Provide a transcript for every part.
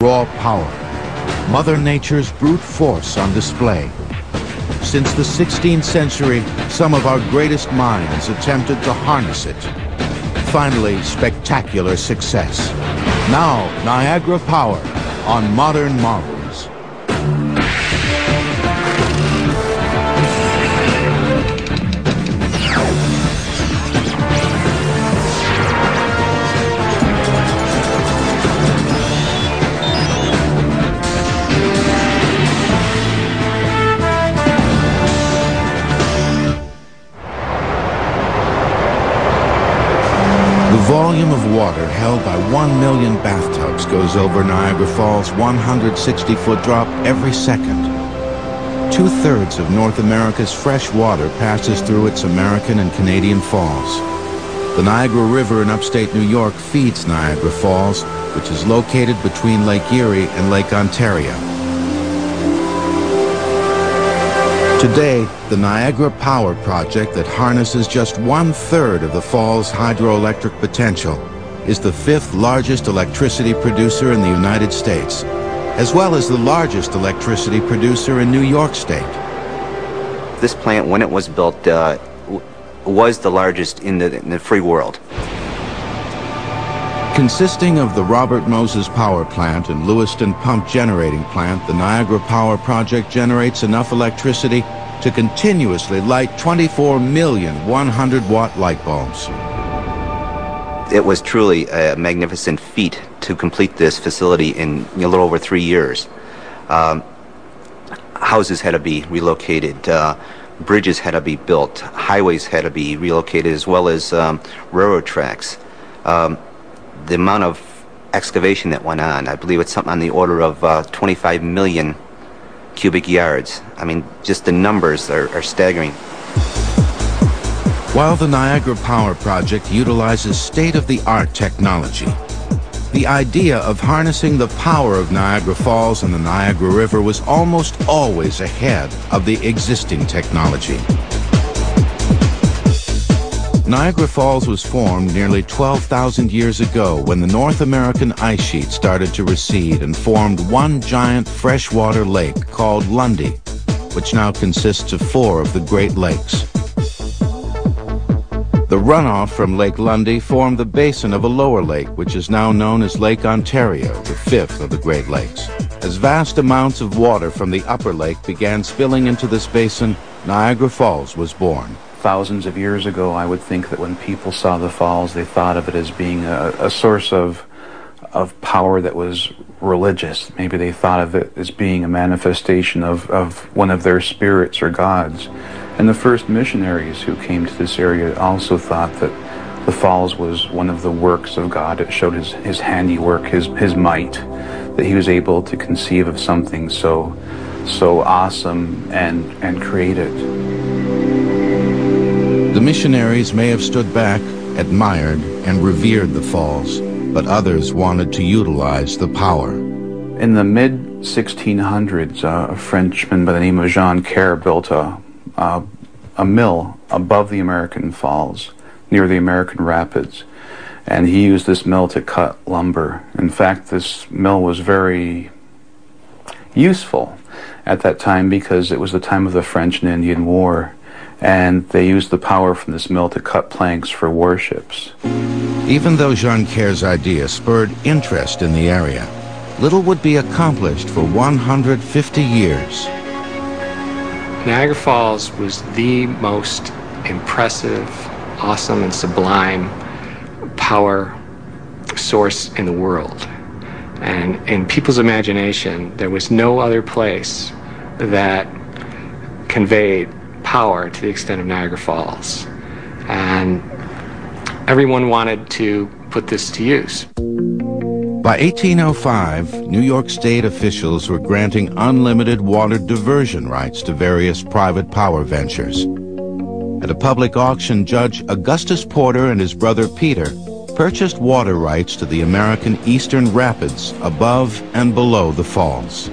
raw power. Mother Nature's brute force on display. Since the 16th century, some of our greatest minds attempted to harness it. Finally, spectacular success. Now, Niagara Power on Modern Marvels. Water held by 1 million bathtubs goes over Niagara Falls' 160-foot drop every second. Two-thirds of North America's fresh water passes through its American and Canadian falls. The Niagara River in upstate New York feeds Niagara Falls, which is located between Lake Erie and Lake Ontario. Today, the Niagara Power Project that harnesses just one-third of the fall's hydroelectric potential is the fifth largest electricity producer in the United States, as well as the largest electricity producer in New York State. This plant, when it was built, uh, was the largest in the, in the free world. Consisting of the Robert Moses Power Plant and Lewiston Pump Generating Plant, the Niagara Power Project generates enough electricity to continuously light 24 million 100-watt light bulbs. It was truly a magnificent feat to complete this facility in a little over three years. Um, houses had to be relocated, uh, bridges had to be built, highways had to be relocated, as well as um, railroad tracks. Um, the amount of excavation that went on, I believe it's something on the order of uh, 25 million cubic yards. I mean, just the numbers are, are staggering. While the Niagara Power Project utilizes state-of-the-art technology, the idea of harnessing the power of Niagara Falls and the Niagara River was almost always ahead of the existing technology. Niagara Falls was formed nearly 12,000 years ago when the North American ice sheet started to recede and formed one giant freshwater lake called Lundy, which now consists of four of the Great Lakes. The runoff from Lake Lundy formed the basin of a lower lake, which is now known as Lake Ontario, the fifth of the Great Lakes. As vast amounts of water from the upper lake began spilling into this basin, Niagara Falls was born. thousands of years ago, I would think that when people saw the falls, they thought of it as being a, a source of of power that was religious. Maybe they thought of it as being a manifestation of, of one of their spirits or gods. And the first missionaries who came to this area also thought that the falls was one of the works of God. It showed his, his handiwork, his, his might, that he was able to conceive of something so so awesome and, and create it. The missionaries may have stood back, admired, and revered the falls, but others wanted to utilize the power. In the mid 1600s, uh, a Frenchman by the name of Joncaire built a, a, a mill above the American Falls, near the American Rapids, and he used this mill to cut lumber. In fact, this mill was very useful at that time because it was the time of the French and Indian War, and they used the power from this mill to cut planks for warships. Even though Joncaire's idea spurred interest in the area, little would be accomplished for 150 years. Niagara Falls was the most impressive, awesome, and sublime power source in the world. And in people's imagination, there was no other place that conveyed power to the extent of Niagara Falls. And everyone wanted to put this to use. By 1805, New York State officials were granting unlimited water diversion rights to various private power ventures. At a public auction, Judge Augustus Porter and his brother Peter purchased water rights to the American Eastern Rapids above and below the falls.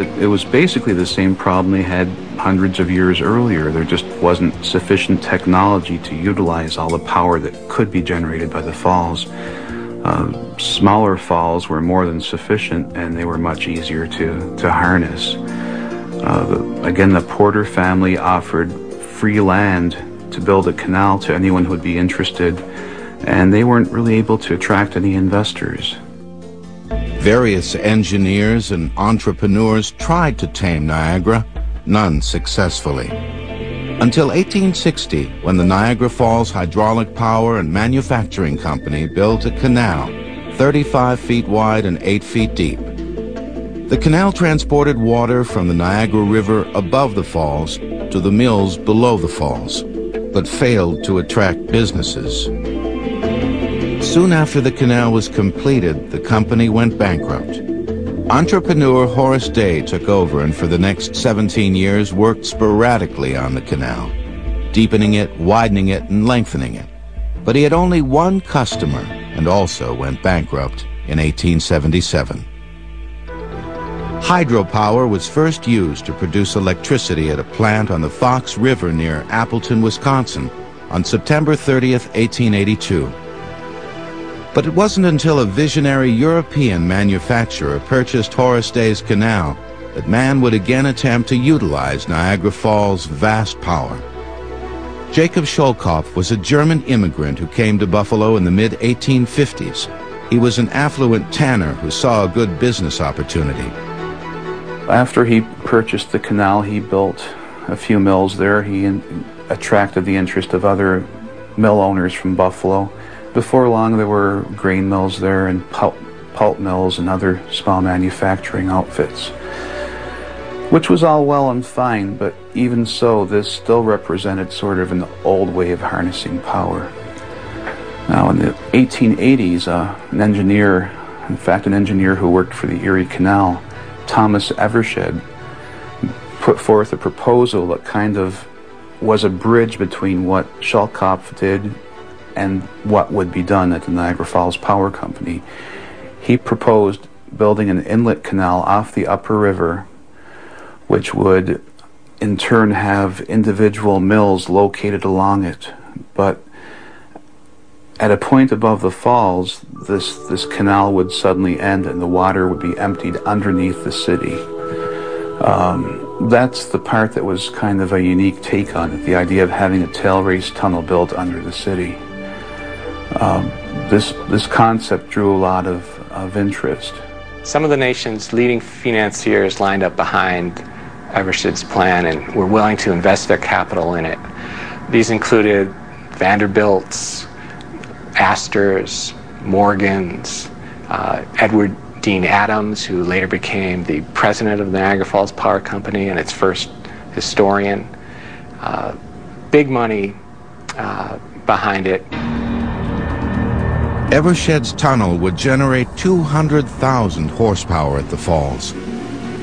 It, was basically the same problem they had hundreds of years earlier. There just wasn't sufficient technology to utilize all the power that could be generated by the falls. Uh, smaller falls were more than sufficient and they were much easier to, to harness. Uh, again, the Porter family offered free land to build a canal to anyone who would be interested, and they weren't really able to attract any investors. Various engineers and entrepreneurs tried to tame Niagara, none successfully. Until 1860, when the Niagara Falls Hydraulic Power and Manufacturing Company built a canal 35 feet wide and 8 feet deep. The canal transported water from the Niagara River above the falls to the mills below the falls, but failed to attract businesses. Soon after the canal was completed, the company went bankrupt. Entrepreneur Horace Day took over and for the next 17 years worked sporadically on the canal, deepening it, widening it, and lengthening it. But he had only one customer and also went bankrupt in 1877. Hydropower was first used to produce electricity at a plant on the Fox River near Appleton, Wisconsin on September 30, 1882. But it wasn't until a visionary European manufacturer purchased Horace Day's canal that man would again attempt to utilize Niagara Falls' vast power. Jacob Schoellkopf was a German immigrant who came to Buffalo in the mid-1850s. He was an affluent tanner who saw a good business opportunity. After he purchased the canal, he built a few mills there. He attracted the interest of other mill owners from Buffalo. Before long, there were grain mills there and pulp, pulp mills and other small manufacturing outfits, which was all well and fine, but even so, this still represented sort of an old way of harnessing power. Now, in the 1880s, uh, an engineer, in fact, an engineer who worked for the Erie Canal, Thomas Evershed put forth a proposal that kind of was a bridge between what Schoellkopf did and what would be done at the Niagara Falls Power Company. He proposed building an inlet canal off the upper river, which would in turn have individual mills located along it. But at a point above the falls, this, this canal would suddenly end and the water would be emptied underneath the city. Um, that's the part that was kind of a unique take on it, the idea of having a tail race tunnel built under the city. Um, this, this concept drew a lot of, of interest. Some of the nation's leading financiers lined up behind Evershed's plan and were willing to invest their capital in it. These included Vanderbilt's, Astor's, Morgan's, uh, Edward Dean Adams, who later became the president of the Niagara Falls Power Company and its first historian. Uh, big money uh, behind it. Evershed's tunnel would generate 200,000 horsepower at the falls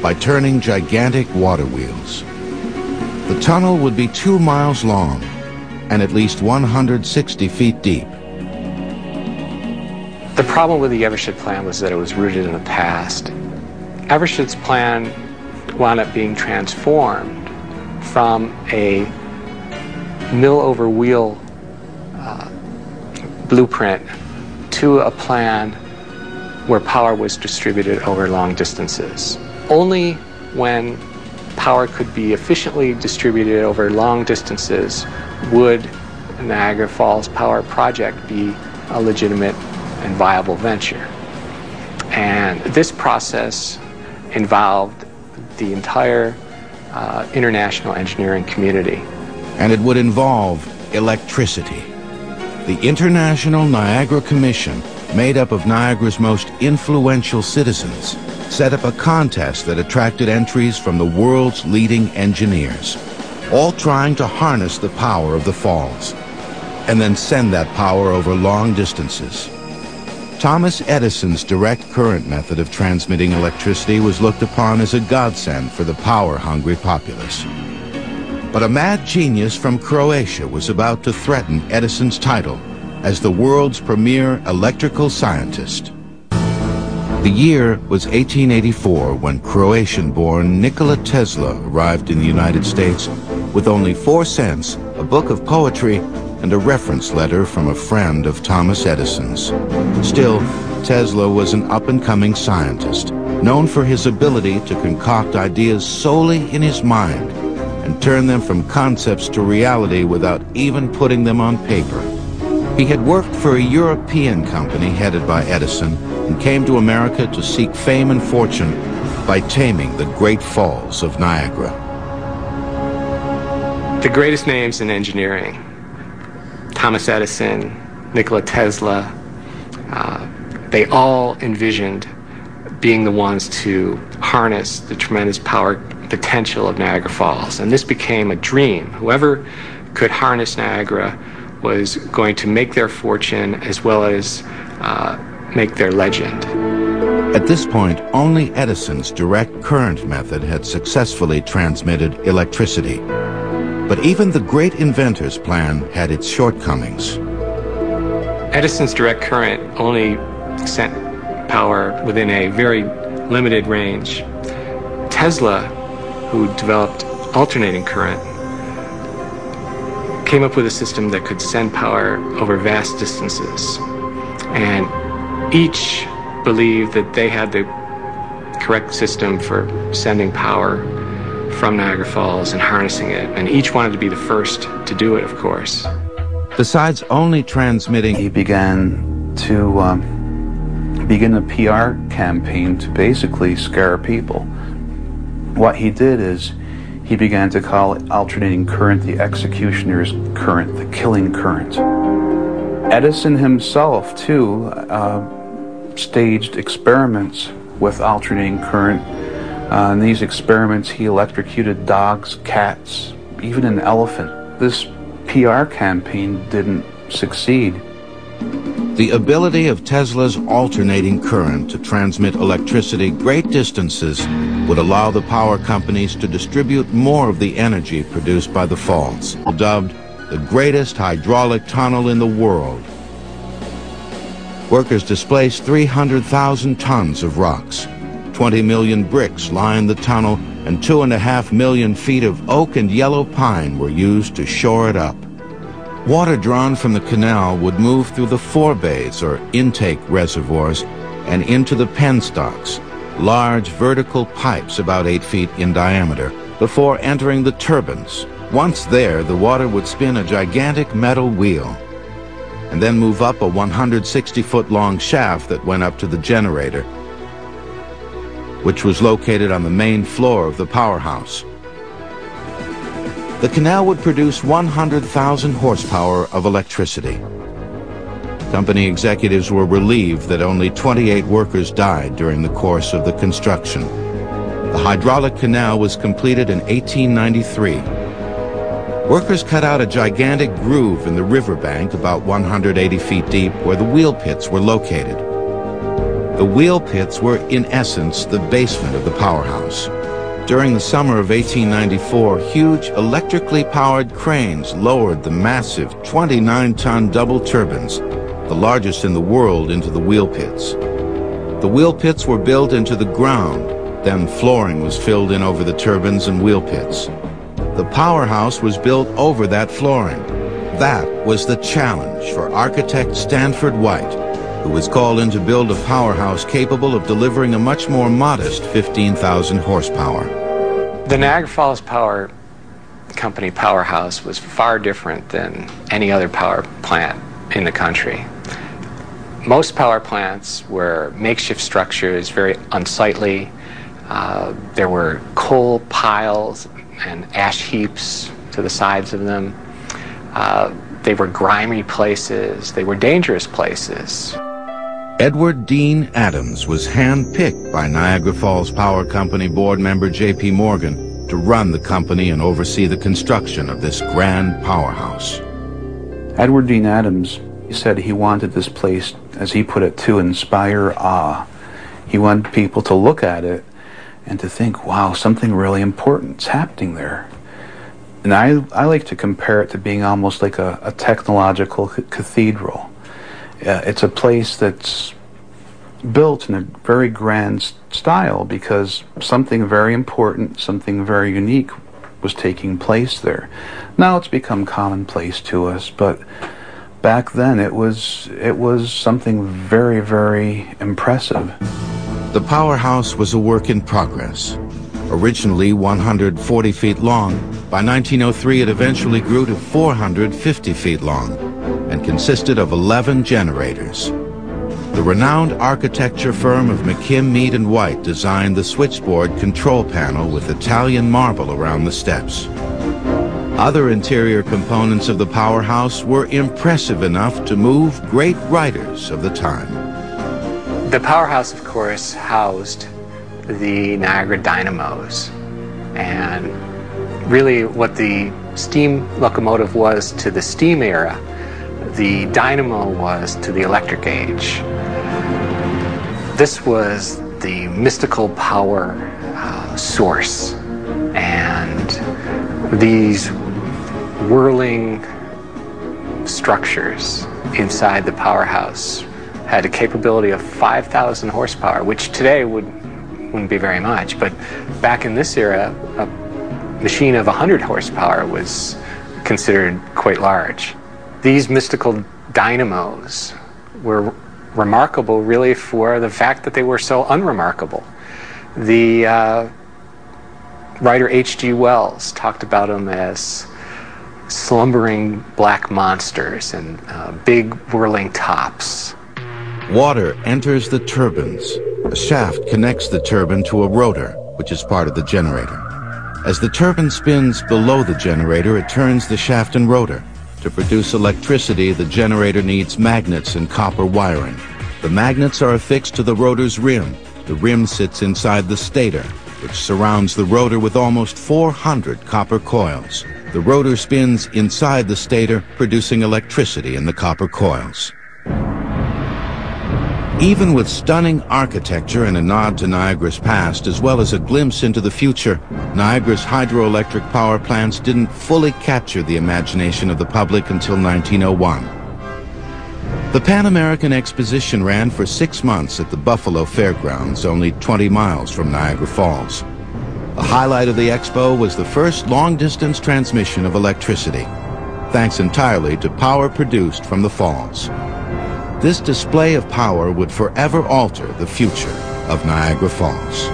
by turning gigantic water wheels. The tunnel would be two miles long and at least 160 feet deep. The problem with the Evershed plan was that it was rooted in the past. Evershed's plan wound up being transformed from a mill over wheel uh, blueprint to a plan where power was distributed over long distances. Only when power could be efficiently distributed over long distances would Niagara Falls Power Project be a legitimate and viable venture. And this process involved the entire uh, international engineering community. And it would involve electricity. The International Niagara Commission, made up of Niagara's most influential citizens, set up a contest that attracted entries from the world's leading engineers, all trying to harness the power of the falls, and then send that power over long distances. Thomas Edison's direct current method of transmitting electricity was looked upon as a godsend for the power-hungry populace. But a mad genius from Croatia was about to threaten Edison's title as the world's premier electrical scientist. The year was 1884 when Croatian-born Nikola Tesla arrived in the United States with only four cents, a book of poetry, and a reference letter from a friend of Thomas Edison's. Still, Tesla was an up-and-coming scientist, known for his ability to concoct ideas solely in his mind and turn them from concepts to reality without even putting them on paper. He had worked for a European company headed by Edison and came to America to seek fame and fortune by taming the Great Falls of Niagara. The greatest names in engineering, Thomas Edison, Nikola Tesla, uh, they all envisioned being the ones to harness the tremendous power potential of Niagara Falls. And this became a dream. Whoever could harness Niagara was going to make their fortune as well as uh, make their legend. At this point, only Edison's direct current method had successfully transmitted electricity. But even the great inventor's plan had its shortcomings. Edison's direct current only sent power within a very limited range. Tesla, who developed alternating current, came up with a system that could send power over vast distances. And each believed that they had the correct system for sending power from Niagara Falls and harnessing it. And each wanted to be the first to do it, of course. Besides only transmitting, he began to um, begin a PR campaign to basically scare people. What he did is he began to call alternating current the executioner's current, the killing current. Edison himself, too, uh, staged experiments with alternating current. Uh, in these experiments, he electrocuted dogs, cats, even an elephant. This PR campaign didn't succeed. The ability of Tesla's alternating current to transmit electricity great distances would allow the power companies to distribute more of the energy produced by the falls, dubbed the greatest hydraulic tunnel in the world. Workers displaced 300,000 tons of rocks. 20 million bricks lined the tunnel, and two and a half million feet of oak and yellow pine were used to shore it up. Water drawn from the canal would move through the forebays, or intake reservoirs, and into the penstocks, large vertical pipes about 8 feet in diameter, before entering the turbines. Once there, the water would spin a gigantic metal wheel and then move up a 160-foot long shaft that went up to the generator, which was located on the main floor of the powerhouse. The canal would produce 100,000 horsepower of electricity. Company executives were relieved that only 28 workers died during the course of the construction. The hydraulic canal was completed in 1893 Workers cut out a gigantic groove in the riverbank about 180 feet deep where the wheel pits were located. The wheel pits were, in essence, the basement of the powerhouse. During the summer of 1894, huge electrically powered cranes lowered the massive 29-ton double turbines, the largest in the world, into the wheel pits. The wheel pits were built into the ground, then flooring was filled in over the turbines and wheel pits. The powerhouse was built over that flooring. That was the challenge for architect Stanford White, who was called in to build a powerhouse capable of delivering a much more modest 15,000 horsepower. The Niagara Falls Power Company powerhouse was far different than any other power plant in the country. Most power plants were makeshift structures, very unsightly. Uh, there were coal piles and ash heaps to the sides of them. Uh, they were grimy places. They were dangerous places. Edward Dean Adams was handpicked by Niagara Falls Power Company board member J.P. Morgan to run the company and oversee the construction of this grand powerhouse. Edward Dean Adams said he wanted this place, as he put it, to inspire awe. He wanted people to look at it and to think, wow, something really important's happening there. And I, I like to compare it to being almost like a, a technological cathedral. It's a place that's built in a very grand style because something very important, something very unique was taking place there. Now it's become commonplace to us, but back then it was it was something very very impressive. The powerhouse was a work in progress. Originally 140 feet long, by 1903 it eventually grew to 450 feet long and consisted of 11 generators. The renowned architecture firm of McKim, Mead & White designed the switchboard control panel with Italian marble around the steps. Other interior components of the powerhouse were impressive enough to move great writers of the time. The powerhouse, of course, housed the Niagara dynamos. And really what the steam locomotive was to the steam era, the dynamo was to the electric age. This was the mystical power uh, source. And these whirling structures inside the powerhouse had a capability of 5,000 horsepower, which today would, wouldn't be very much. But back in this era, a machine of 100 horsepower was considered quite large. These mystical dynamos were remarkable really for the fact that they were so unremarkable. The uh, writer H.G. Wells talked about them as slumbering black monsters and uh, big whirling tops. Water enters the turbines. A shaft connects the turbine to a rotor, which is part of the generator. As the turbine spins below the generator, it turns the shaft and rotor. To produce electricity, the generator needs magnets and copper wiring. The magnets are affixed to the rotor's rim. The rim sits inside the stator, which surrounds the rotor with almost 400 copper coils. The rotor spins inside the stator, producing electricity in the copper coils. Even with stunning architecture and a nod to Niagara's past, as well as a glimpse into the future, Niagara's hydroelectric power plants didn't fully capture the imagination of the public until 1901. The Pan American Exposition ran for six months at the Buffalo Fairgrounds, only 20 miles from Niagara Falls. A highlight of the expo was the first long-distance transmission of electricity, thanks entirely to power produced from the falls. This display of power would forever alter the future of Niagara Falls.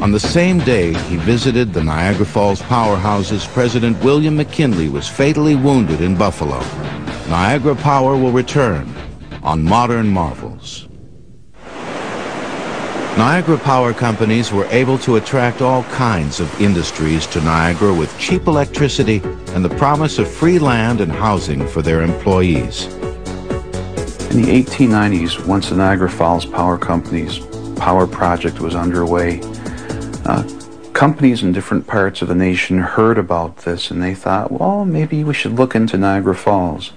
On the same day he visited the Niagara Falls powerhouses, President William McKinley was fatally wounded in Buffalo. Niagara Power will return on Modern Marvels. Niagara Power Companies were able to attract all kinds of industries to Niagara with cheap electricity and the promise of free land and housing for their employees. In the 1890s, once the Niagara Falls Power Company's power project was underway, uh, companies in different parts of the nation heard about this and they thought, well, maybe we should look into Niagara Falls.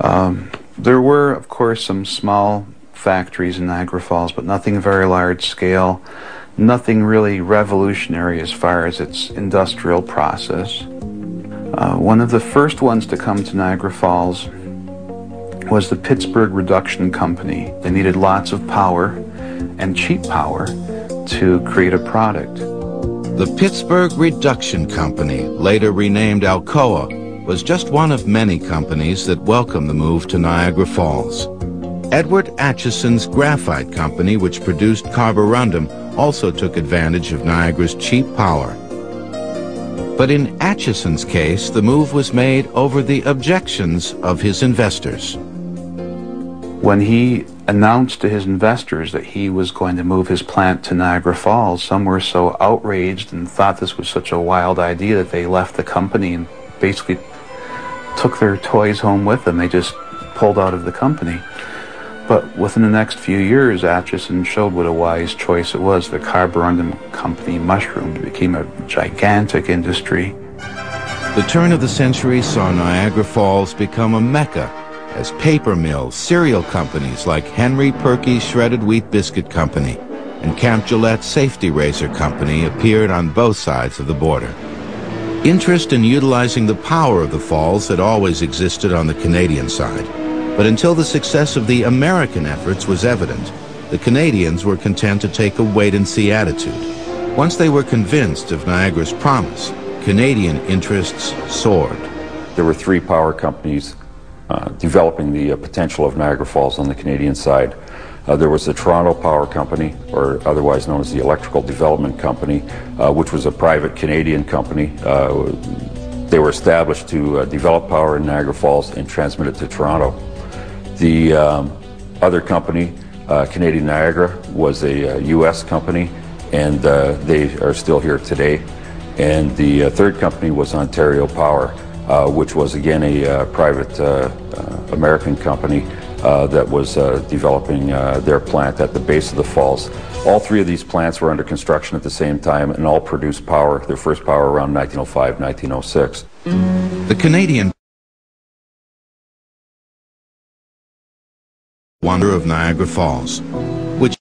Um, there were, of course, some small factories in Niagara Falls, but nothing very large scale, nothing really revolutionary as far as its industrial process. Uh, one of the first ones to come to Niagara Falls was the Pittsburgh Reduction Company. They needed lots of power and cheap power to create a product. The Pittsburgh Reduction Company, later renamed Alcoa, was just one of many companies that welcomed the move to Niagara Falls. Edward Acheson's graphite company, which produced carborundum, also took advantage of Niagara's cheap power. But in Acheson's case, the move was made over the objections of his investors. When he announced to his investors that he was going to move his plant to Niagara Falls, some were so outraged and thought this was such a wild idea that they left the company and basically took their toys home with them. They just pulled out of the company. But within the next few years, Acheson showed what a wise choice it was. The carborundum company mushroomed, became a gigantic industry. The turn of the century saw Niagara Falls become a mecca as paper mills, cereal companies like Henry Perky's Shredded Wheat Biscuit Company and Camp Gillette Safety Razor Company appeared on both sides of the border. Interest in utilizing the power of the falls had always existed on the Canadian side. But until the success of the American efforts was evident, the Canadians were content to take a wait-and-see attitude. Once they were convinced of Niagara's promise, Canadian interests soared. There were three power companies uh, developing the uh, potential of Niagara Falls on the Canadian side. Uh, there was the Toronto Power Company, or otherwise known as the Electrical Development Company, uh, which was a private Canadian company. Uh, they were established to uh, develop power in Niagara Falls and transmit it to Toronto. The um, other company, Canadian Niagara, was a U.S. company, and they are still here today. And the third company was Ontario Power uh, which was again a uh, private uh, American company that was developing their plant at the base of the falls. All three of these plants were under construction at the same time and all produced power, their first power around 1905, 1906. The Canadian Wonder of Niagara Falls, which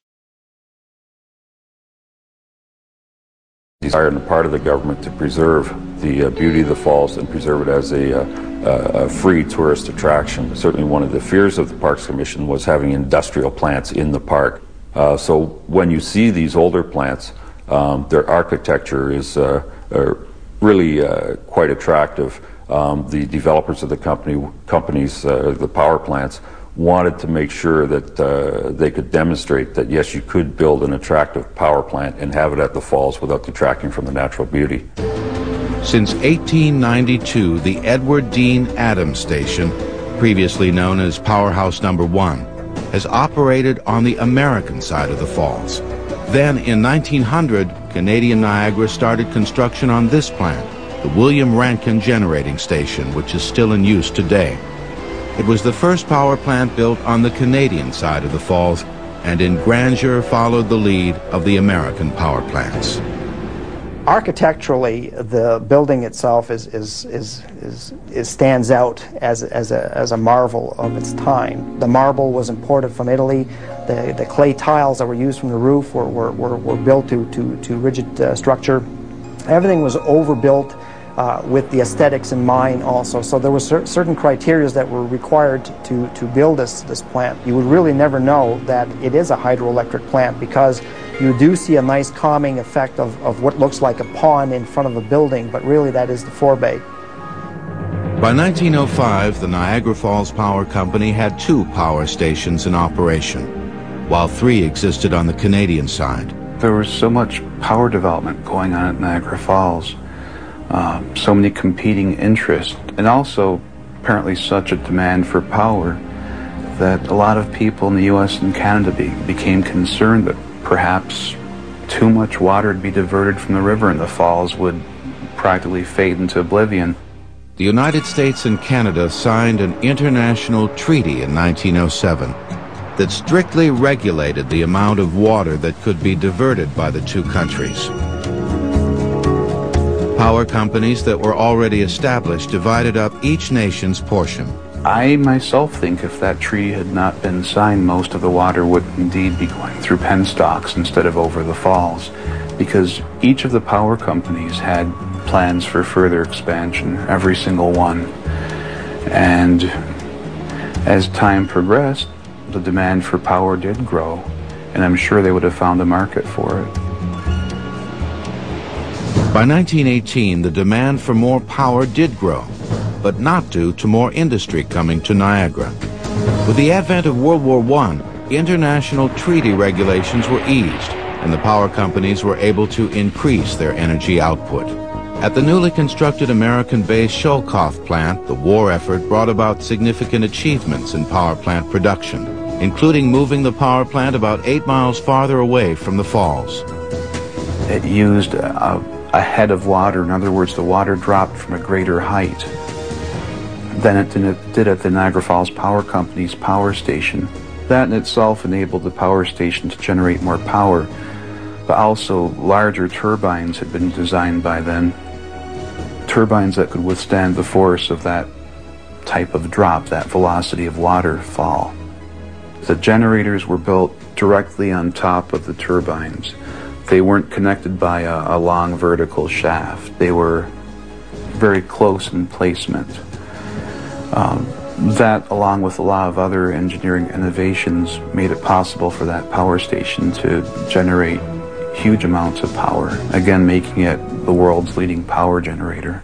desired the part of the government to preserve the uh, beauty of the falls and preserve it as a, uh, a, free tourist attraction. Certainly one of the fears of the Parks Commission was having industrial plants in the park. Uh, so when you see these older plants, um, their architecture is uh, uh, really uh, quite attractive. Um, the developers of the company, companies, the power plants, wanted to make sure that uh, they could demonstrate that yes, you could build an attractive power plant and have it at the falls without detracting from the natural beauty. Since 1892, the Edward Dean Adams Station, previously known as Powerhouse Number 1, has operated on the American side of the falls. Then, in 1900, Canadian Niagara started construction on this plant, the William Rankine Generating Station, which is still in use today. It was the first power plant built on the Canadian side of the falls, and in grandeur followed the lead of the American power plants. Architecturally, the building itself is, is, is, is, is stands out as, as, a, as a marvel of its time. The marble was imported from Italy. The, the clay tiles that were used from the roof were, were, were, were built to, to, to rigid uh, structure. Everything was overbuilt uh, with the aesthetics in mind also. So there were cer certain criteria that were required to, to build this, this plant. You would really never know that it is a hydroelectric plant because you do see a nice calming effect of, of what looks like a pond in front of a building, but really that is the forebay. By 1905, the Niagara Falls Power Company had two power stations in operation, while three existed on the Canadian side. There was so much power development going on at Niagara Falls, uh, so many competing interests, and also apparently such a demand for power that a lot of people in the U.S. and Canada be, became concerned that perhaps too much water would be diverted from the river and the falls would practically fade into oblivion. The United States and Canada signed an international treaty in 1907 that strictly regulated the amount of water that could be diverted by the two countries. Power companies that were already established divided up each nation's portion. I myself think if that treaty had not been signed, most of the water would indeed be going through penstocks instead of over the falls, because each of the power companies had plans for further expansion, every single one. And as time progressed, the demand for power did grow, and I'm sure they would have found a market for it. By 1918, the demand for more power did grow but not due to more industry coming to Niagara. With the advent of World War I, international treaty regulations were eased, and the power companies were able to increase their energy output. At the newly constructed American-based Schoellkopf plant, the war effort brought about significant achievements in power plant production, including moving the power plant about eight miles farther away from the falls. It used a, a head of water. In other words, the water dropped from a greater height than it did at the Niagara Falls Power Company's power station. That in itself enabled the power station to generate more power, but also larger turbines had been designed by then. Turbines that could withstand the force of that type of drop, that velocity of water fall. The generators were built directly on top of the turbines. They weren't connected by a, a long vertical shaft. They were very close in placement. Um, that, along with a lot of other engineering innovations, made it possible for that power station to generate huge amounts of power, again making it the world's leading power generator.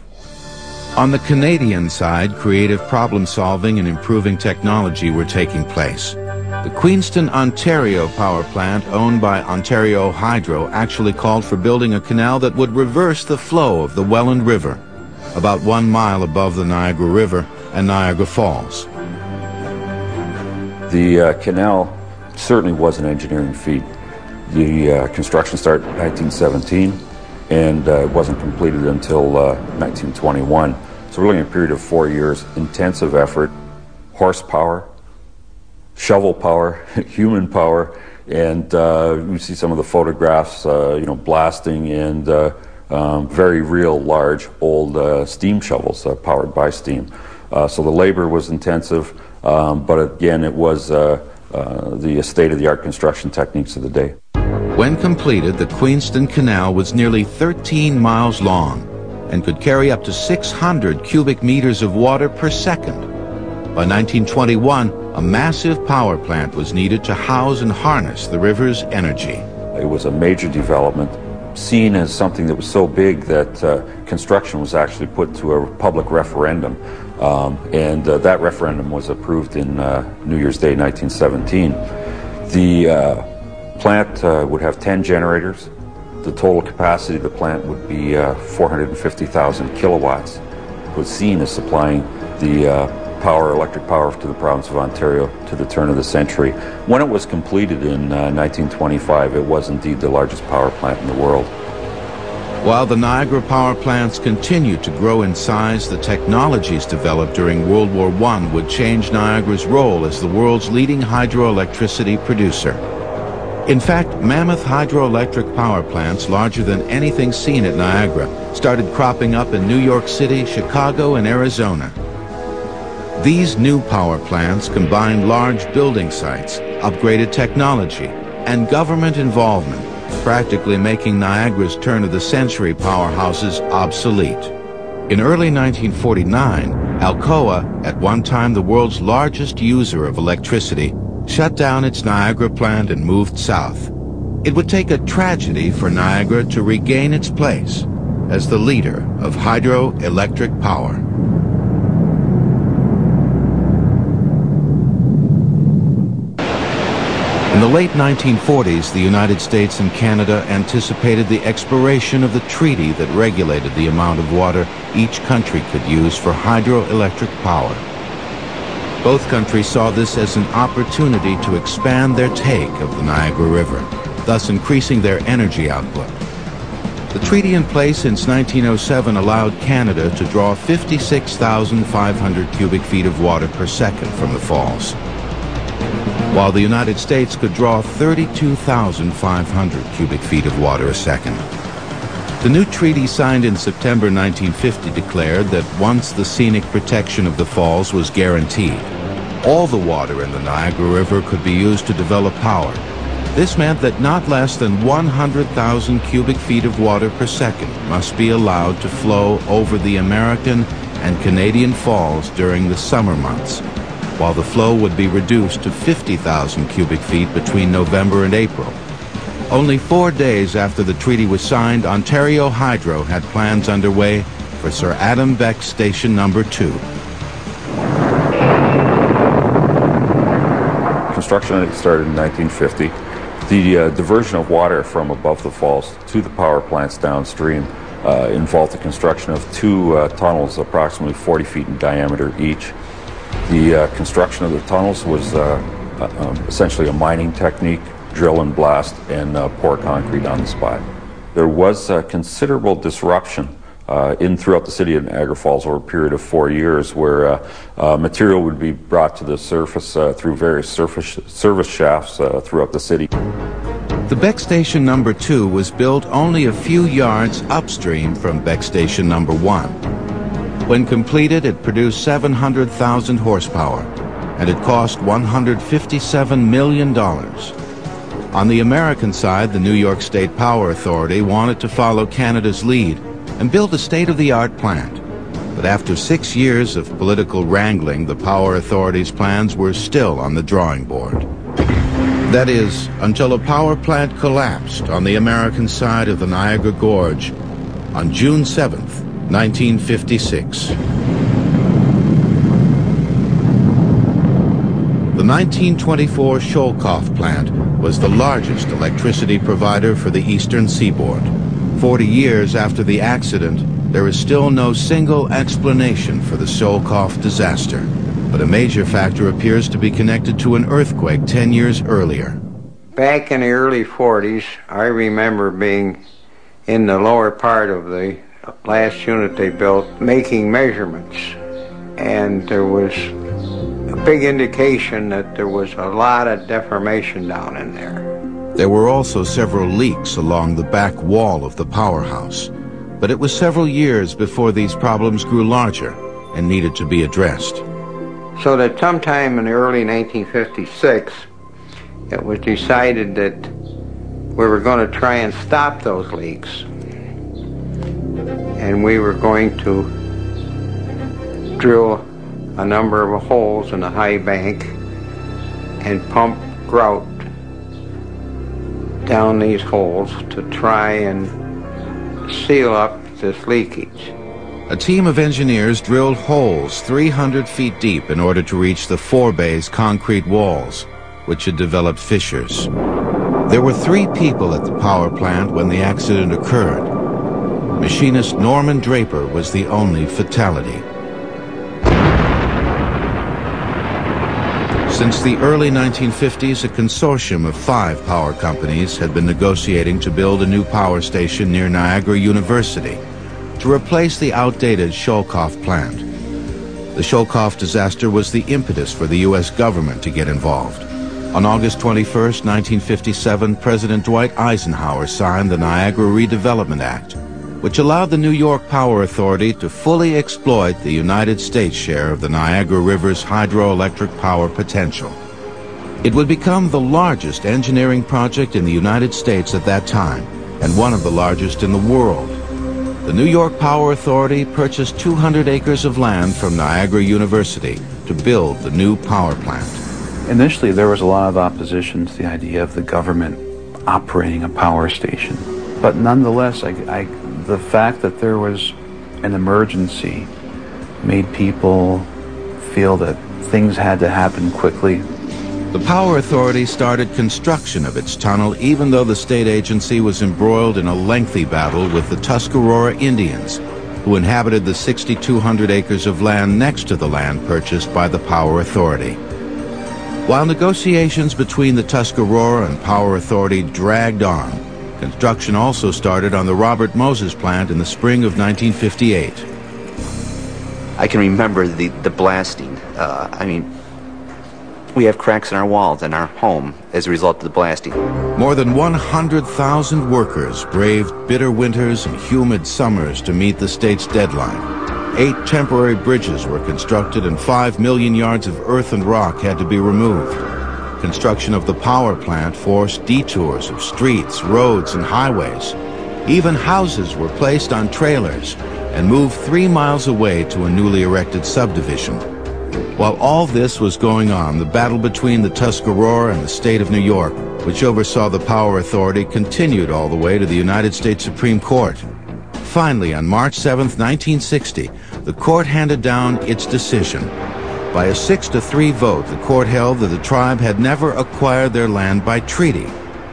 On the Canadian side, creative problem solving and improving technology were taking place. The Queenston, Ontario power plant, owned by Ontario Hydro, actually called for building a canal that would reverse the flow of the Welland River, about one mile above the Niagara River and Niagara Falls. The uh, canal certainly was an engineering feat. The uh, construction started in 1917 and uh, it wasn't completed until 1921. Uh, so really a period of four years, intensive effort, horsepower, shovel power, human power, and uh, you see some of the photographs, uh, you know, blasting and uh, um, very real, large, old uh, steam shovels uh, powered by steam. so the labor was intensive, um, but again, it was the state-of-the-art construction techniques of the day. When completed, the Queenston Canal was nearly 13 miles long and could carry up to 600 cubic meters of water per second. By 1921, a massive power plant was needed to house and harness the river's energy. It was a major development, seen as something that was so big that uh, construction was actually put to a public referendum. Um, and uh, that referendum was approved in uh, New Year's Day 1917. The uh, plant uh, would have 10 generators, the total capacity of the plant would be uh, 450,000 kilowatts. It was seen as supplying the power, electric power to the province of Ontario to the turn of the century. When it was completed in uh, 1925, it was indeed the largest power plant in the world. While the Niagara power plants continued to grow in size, the technologies developed during World War I would change Niagara's role as the world's leading hydroelectricity producer. In fact, mammoth hydroelectric power plants larger than anything seen at Niagara started cropping up in New York City, Chicago, and Arizona. These new power plants combined large building sites, upgraded technology, and government involvement, practically making Niagara's turn-of-the-century powerhouses obsolete. In early 1949, Alcoa, at one time the world's largest user of electricity, shut down its Niagara plant and moved south. It would take a tragedy for Niagara to regain its place as the leader of hydroelectric power. In the late 1940s, the United States and Canada anticipated the expiration of the treaty that regulated the amount of water each country could use for hydroelectric power. Both countries saw this as an opportunity to expand their take of the Niagara River, thus increasing their energy output. The treaty in place since 1907 allowed Canada to draw 56,500 cubic feet of water per second from the falls, while the United States could draw 32,500 cubic feet of water a second. The new treaty signed in September 1950 declared that once the scenic protection of the falls was guaranteed, all the water in the Niagara River could be used to develop power. This meant that not less than 100,000 cubic feet of water per second must be allowed to flow over the American and Canadian falls during the summer months, while the flow would be reduced to 50,000 cubic feet between November and April. Only four days after the treaty was signed, Ontario Hydro had plans underway for Sir Adam Beck Station Number 2. Construction started in 1950. The uh, diversion of water from above the falls to the power plants downstream uh, involved the construction of two uh, tunnels approximately 40 feet in diameter each. The uh, construction of the tunnels was uh, uh, um, essentially a mining technique drill and blast and uh, pour concrete on the spot. There was considerable disruption uh, in throughout the city of Niagara Falls over a period of four years where uh, uh, material would be brought to the surface uh, through various surface, service shafts throughout the city. The Beck Station number two was built only a few yards upstream from Beck Station number one. When completed, it produced 700,000 horsepower, and it cost $157 million. On the American side, the New York State Power Authority wanted to follow Canada's lead and build a state-of-the-art plant. But after six years of political wrangling, the Power Authority's plans were still on the drawing board. That is, until a power plant collapsed on the American side of the Niagara Gorge on June 7, 1956. The 1924 Schoellkopf plant was the largest electricity provider for the eastern seaboard. Forty years after the accident, there is still no single explanation for the Schoellkopf disaster, but a major factor appears to be connected to an earthquake 10 years earlier. Back in the early 40s, I remember being in the lower part of the last unit they built making measurements, and there was a big indication that there was a lot of deformation down in there. There were also several leaks along the back wall of the powerhouse, but it was several years before these problems grew larger and needed to be addressed. So that sometime in the early 1956, it was decided that we were going to try and stop those leaks. And we were going to drill a number of holes in the high bank and pump grout down these holes to try and seal up this leakage. A team of engineers drilled holes 300 feet deep in order to reach the forebay's concrete walls, which had developed fissures. There were three people at the power plant when the accident occurred. Machinist Norman Draper was the only fatality. Since the early 1950s, a consortium of five power companies had been negotiating to build a new power station near Niagara University to replace the outdated Schoellkopf plant. The Schoellkopf disaster was the impetus for the U.S. government to get involved. On August 21, 1957, President Dwight Eisenhower signed the Niagara Redevelopment Act, which allowed the New York Power Authority to fully exploit the United States share of the Niagara River's hydroelectric power potential. It would become the largest engineering project in the United States at that time, and one of the largest in the world. The New York Power Authority purchased 200 acres of land from Niagara University to build the new power plant. Initially, there was a lot of opposition to the idea of the government operating a power station. But nonetheless, I, I the fact that there was an emergency made people feel that things had to happen quickly. The Power Authority started construction of its tunnel even though the state agency was embroiled in a lengthy battle with the Tuscarora Indians, who inhabited the 6,200 acres of land next to the land purchased by the Power Authority. While negotiations between the Tuscarora and Power Authority dragged on, Construction also started on the Robert Moses plant in the spring of 1958. I can remember the, the blasting. Uh, I mean, we have cracks in our walls and our home as a result of the blasting. More than 100,000 workers braved bitter winters and humid summers to meet the state's deadline. Eight temporary bridges were constructed and five million yards of earth and rock had to be removed. Construction of the power plant forced detours of streets, roads, and highways. Even houses were placed on trailers and moved three miles away to a newly erected subdivision. While all this was going on, the battle between the Tuscarora and the state of New York, which oversaw the Power Authority, continued all the way to the United States Supreme Court. Finally, on March 7, 1960, the court handed down its decision by a 6 to 3 vote, the court held that the tribe had never acquired their land by treaty,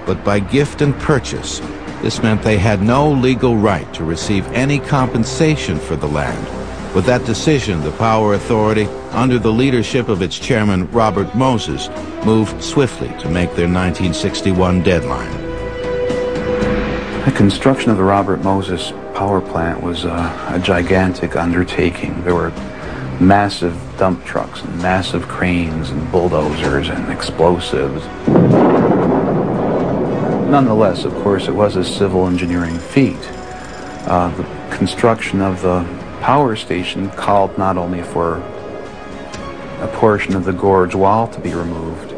but by gift and purchase. This meant they had no legal right to receive any compensation for the land. With that decision, the Power Authority, under the leadership of its chairman, Robert Moses, moved swiftly to make their 1961 deadline. The construction of the Robert Moses power plant was a, a gigantic undertaking. There were massive dump trucks and massive cranes and bulldozers and explosives. Nonetheless, of course, it was a civil engineering feat. Uh, the construction of the power station called not only for a portion of the gorge wall to be removed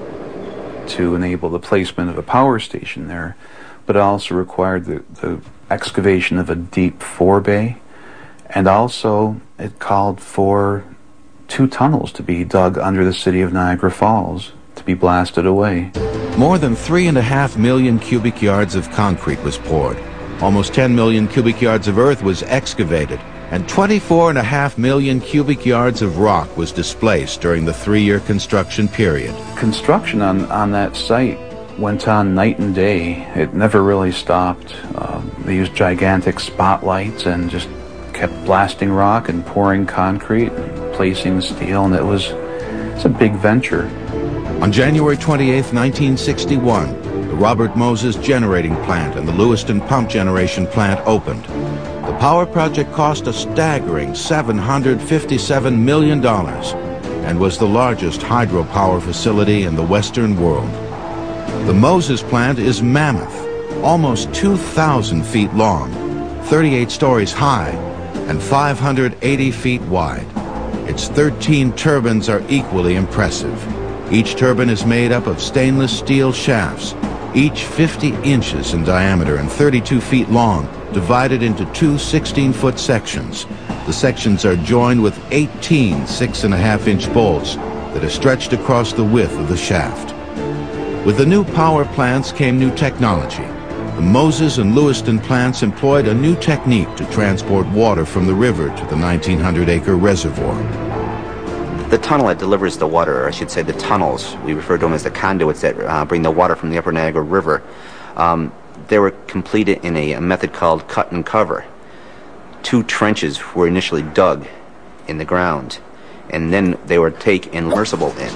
to enable the placement of a power station there, but it also required the, the excavation of a deep forebay, and also it called for two tunnels to be dug under the city of Niagara Falls to be blasted away. More than three and a half million cubic yards of concrete was poured. Almost 10 million cubic yards of earth was excavated, and 24 and a half million cubic yards of rock was displaced during the three-year construction period. Construction on, on that site went on night and day. It never really stopped. Um, they used gigantic spotlights and just kept blasting rock and pouring concrete and placing steel, and it was it's a big venture. On January 28, 1961, the Robert Moses Generating Plant and the Lewiston Pump Generation Plant opened. The power project cost a staggering $757 million and was the largest hydropower facility in the Western world. The Moses plant is mammoth, almost 2,000 feet long, 38 stories high, and 580 feet wide. Its 13 turbines are equally impressive. Each turbine is made up of stainless steel shafts, each 50 inches in diameter and 32 feet long, divided into two 16-foot sections. The sections are joined with 18 6.5-inch bolts that are stretched across the width of the shaft. With the new power plants came new technology. The Moses and Lewiston plants employed a new technique to transport water from the river to the 1900-acre reservoir. The tunnel that delivers the water, or I should say the tunnels, we refer to them as the conduits that uh, bring the water from the upper Niagara River, um, they were completed in a, a method called cut and cover. Two trenches were initially dug in the ground, and then they were take and in.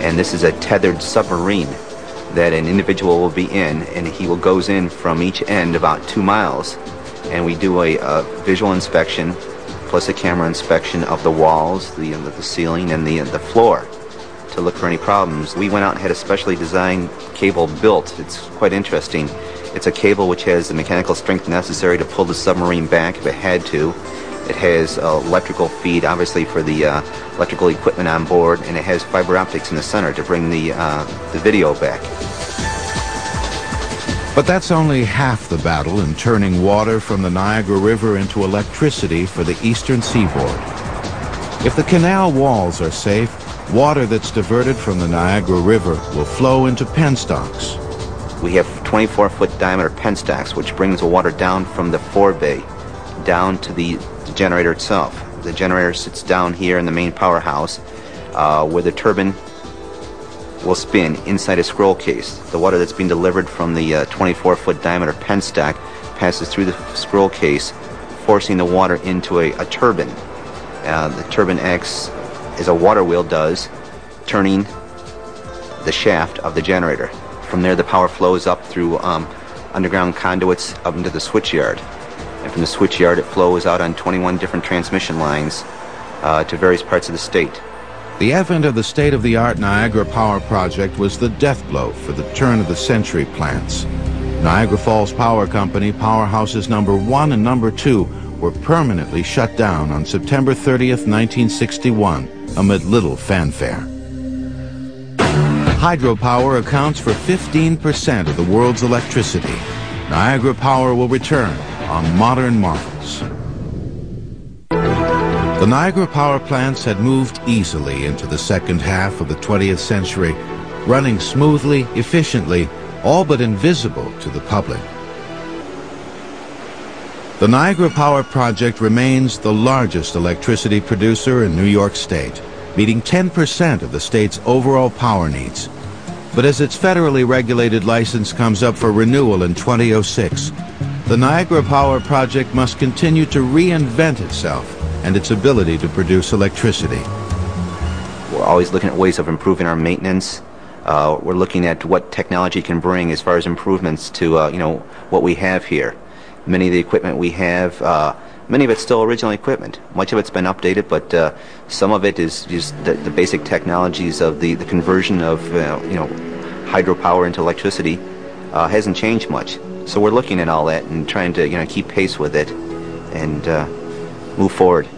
And this is a tethered submarine that an individual will be in, and he will goes in from each end about two miles, and we do a, a visual inspection plus a camera inspection of the walls, the, the ceiling, and the, the floor to look for any problems. We went out and had a specially designed cable built. It's quite interesting. It's a cable which has the mechanical strength necessary to pull the submarine back if it had to. It has uh, electrical feed, obviously, for the uh, electrical equipment on board, and it has fiber optics in the center to bring the, uh, the video back. But that's only half the battle in turning water from the Niagara River into electricity for the eastern seaboard. If the canal walls are safe, water that's diverted from the Niagara River will flow into penstocks. We have 24-foot diameter penstocks, which brings the water down from the forebay down to the, the generator itself. The generator sits down here in the main powerhouse, uh, where the turbine will spin inside a scroll case. The water that's being delivered from the 24-foot uh, diameter penstock passes through the scroll case, forcing the water into a, a turbine. Uh, the turbine acts as a water wheel does, turning the shaft of the generator. From there, the power flows up through um, underground conduits up into the switchyard. From the switchyard, it flows out on 21 different transmission lines uh, to various parts of the state. The advent of the state-of-the-art Niagara Power Project was the death blow for the turn-of-the-century plants. Niagara Falls Power Company powerhouses number one and number two were permanently shut down on September 30th, 1961, amid little fanfare. Hydropower accounts for 15% of the world's electricity. Niagara Power will return on Modern Marvels. The Niagara power plants had moved easily into the second half of the 20th century, running smoothly, efficiently, all but invisible to the public. The Niagara Power Project remains the largest electricity producer in New York State, meeting 10% of the state's overall power needs. But as its federally regulated license comes up for renewal in 2006, the Niagara Power Project must continue to reinvent itself and its ability to produce electricity. We're always looking at ways of improving our maintenance. Uh, we're looking at what technology can bring as far as improvements to uh, you know what we have here. Many of the equipment we have, uh, many of it's still original equipment. Much of it's been updated, but uh, some of it is just the, the, basic technologies of the, the conversion of uh, you know hydropower into electricity uh, hasn't changed much. So we're looking at all that and trying to you know keep pace with it and uh, move forward.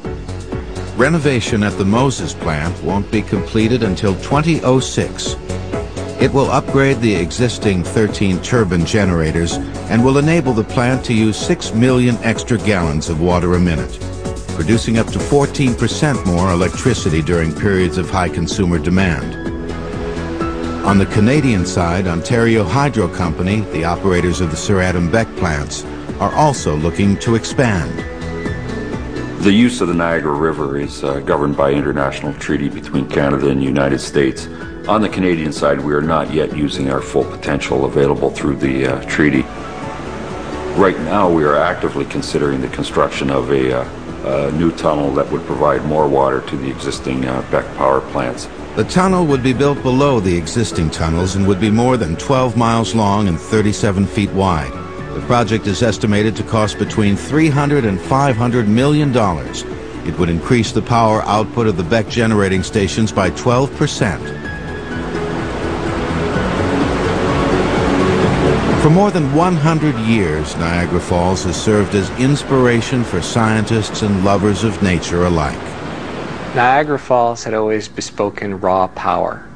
Renovation at the Moses plant won't be completed until 2006. It will upgrade the existing 13 turbine generators and will enable the plant to use 6 million extra gallons of water a minute, producing up to 14% more electricity during periods of high consumer demand. On the Canadian side, Ontario Hydro Company, the operators of the Sir Adam Beck plants, are also looking to expand. The use of the Niagara River is uh, governed by international treaty between Canada and the United States. On the Canadian side, we are not yet using our full potential available through the uh, treaty. Right now, we are actively considering the construction of a, uh, a new tunnel that would provide more water to the existing uh, Beck power plants. The tunnel would be built below the existing tunnels and would be more than 12 miles long and 37 feet wide. The project is estimated to cost between 300 and 500 million dollars. It would increase the power output of the Beck generating stations by 12 percent. For more than 100 years, Niagara Falls has served as inspiration for scientists and lovers of nature alike. Niagara Falls had always bespoken raw power.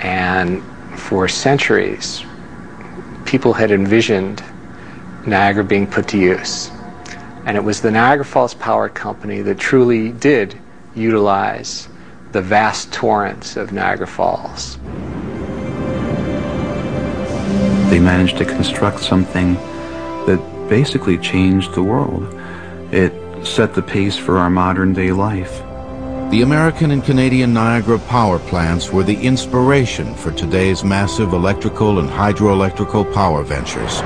And for centuries, people had envisioned Niagara being put to use. And it was the Niagara Falls Power Company that truly did utilize the vast torrents of Niagara Falls. They managed to construct something that basically changed the world. It set the pace for our modern day life. The American and Canadian Niagara power plants were the inspiration for today's massive electrical and hydroelectrical power ventures.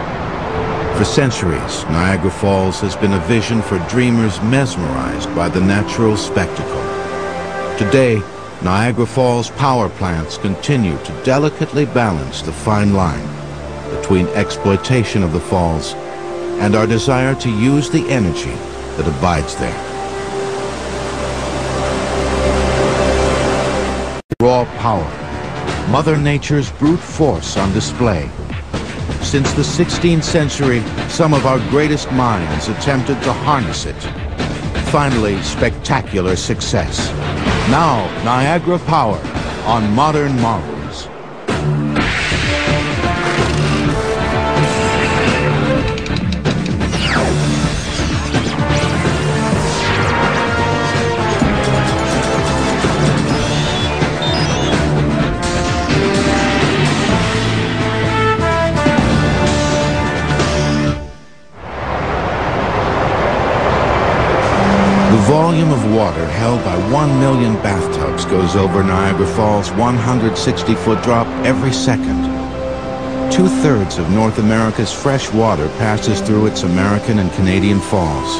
For centuries, Niagara Falls has been a vision for dreamers mesmerized by the natural spectacle. Today, Niagara Falls power plants continue to delicately balance the fine line between exploitation of the falls and our desire to use the energy that abides there. Raw power, Mother Nature's brute force on display. Since the 16th century, some of our greatest minds attempted to harness it. Finally, spectacular success. Now, Niagara Power on Modern Marvel. Volume of water held by 1 million bathtubs goes over Niagara Falls' 160-foot drop every second. Two-thirds of North America's fresh water passes through its American and Canadian falls.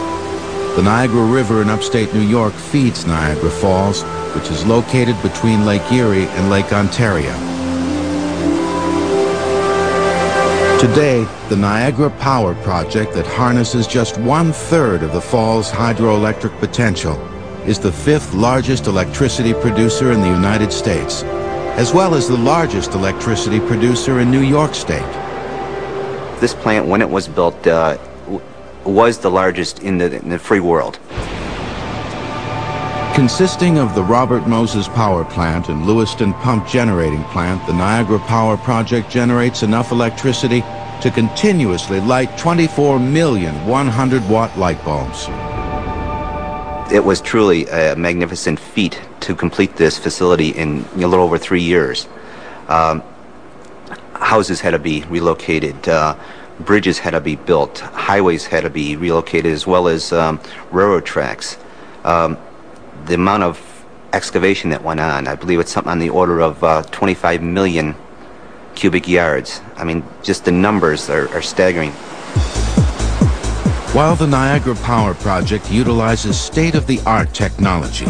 The Niagara River in upstate New York feeds Niagara Falls, which is located between Lake Erie and Lake Ontario. Today, the Niagara Power Project that harnesses just one-third of the fall's hydroelectric potential is the fifth largest electricity producer in the United States, as well as the largest electricity producer in New York State. This plant, when it was built, uh, was the largest in the, in the free world. Consisting of the Robert Moses Power Plant and Lewiston Pump Generating Plant, the Niagara Power Project generates enough electricity to continuously light 24 million 100-watt light bulbs. It was truly a magnificent feat to complete this facility in a little over three years. Um, houses had to be relocated, uh, bridges had to be built, highways had to be relocated, as well as um, railroad tracks. Um, the amount of excavation that went on, I believe it's something on the order of uh, 25 million cubic yards. I mean, just the numbers are, are staggering. While the Niagara Power Project utilizes state-of-the-art technology,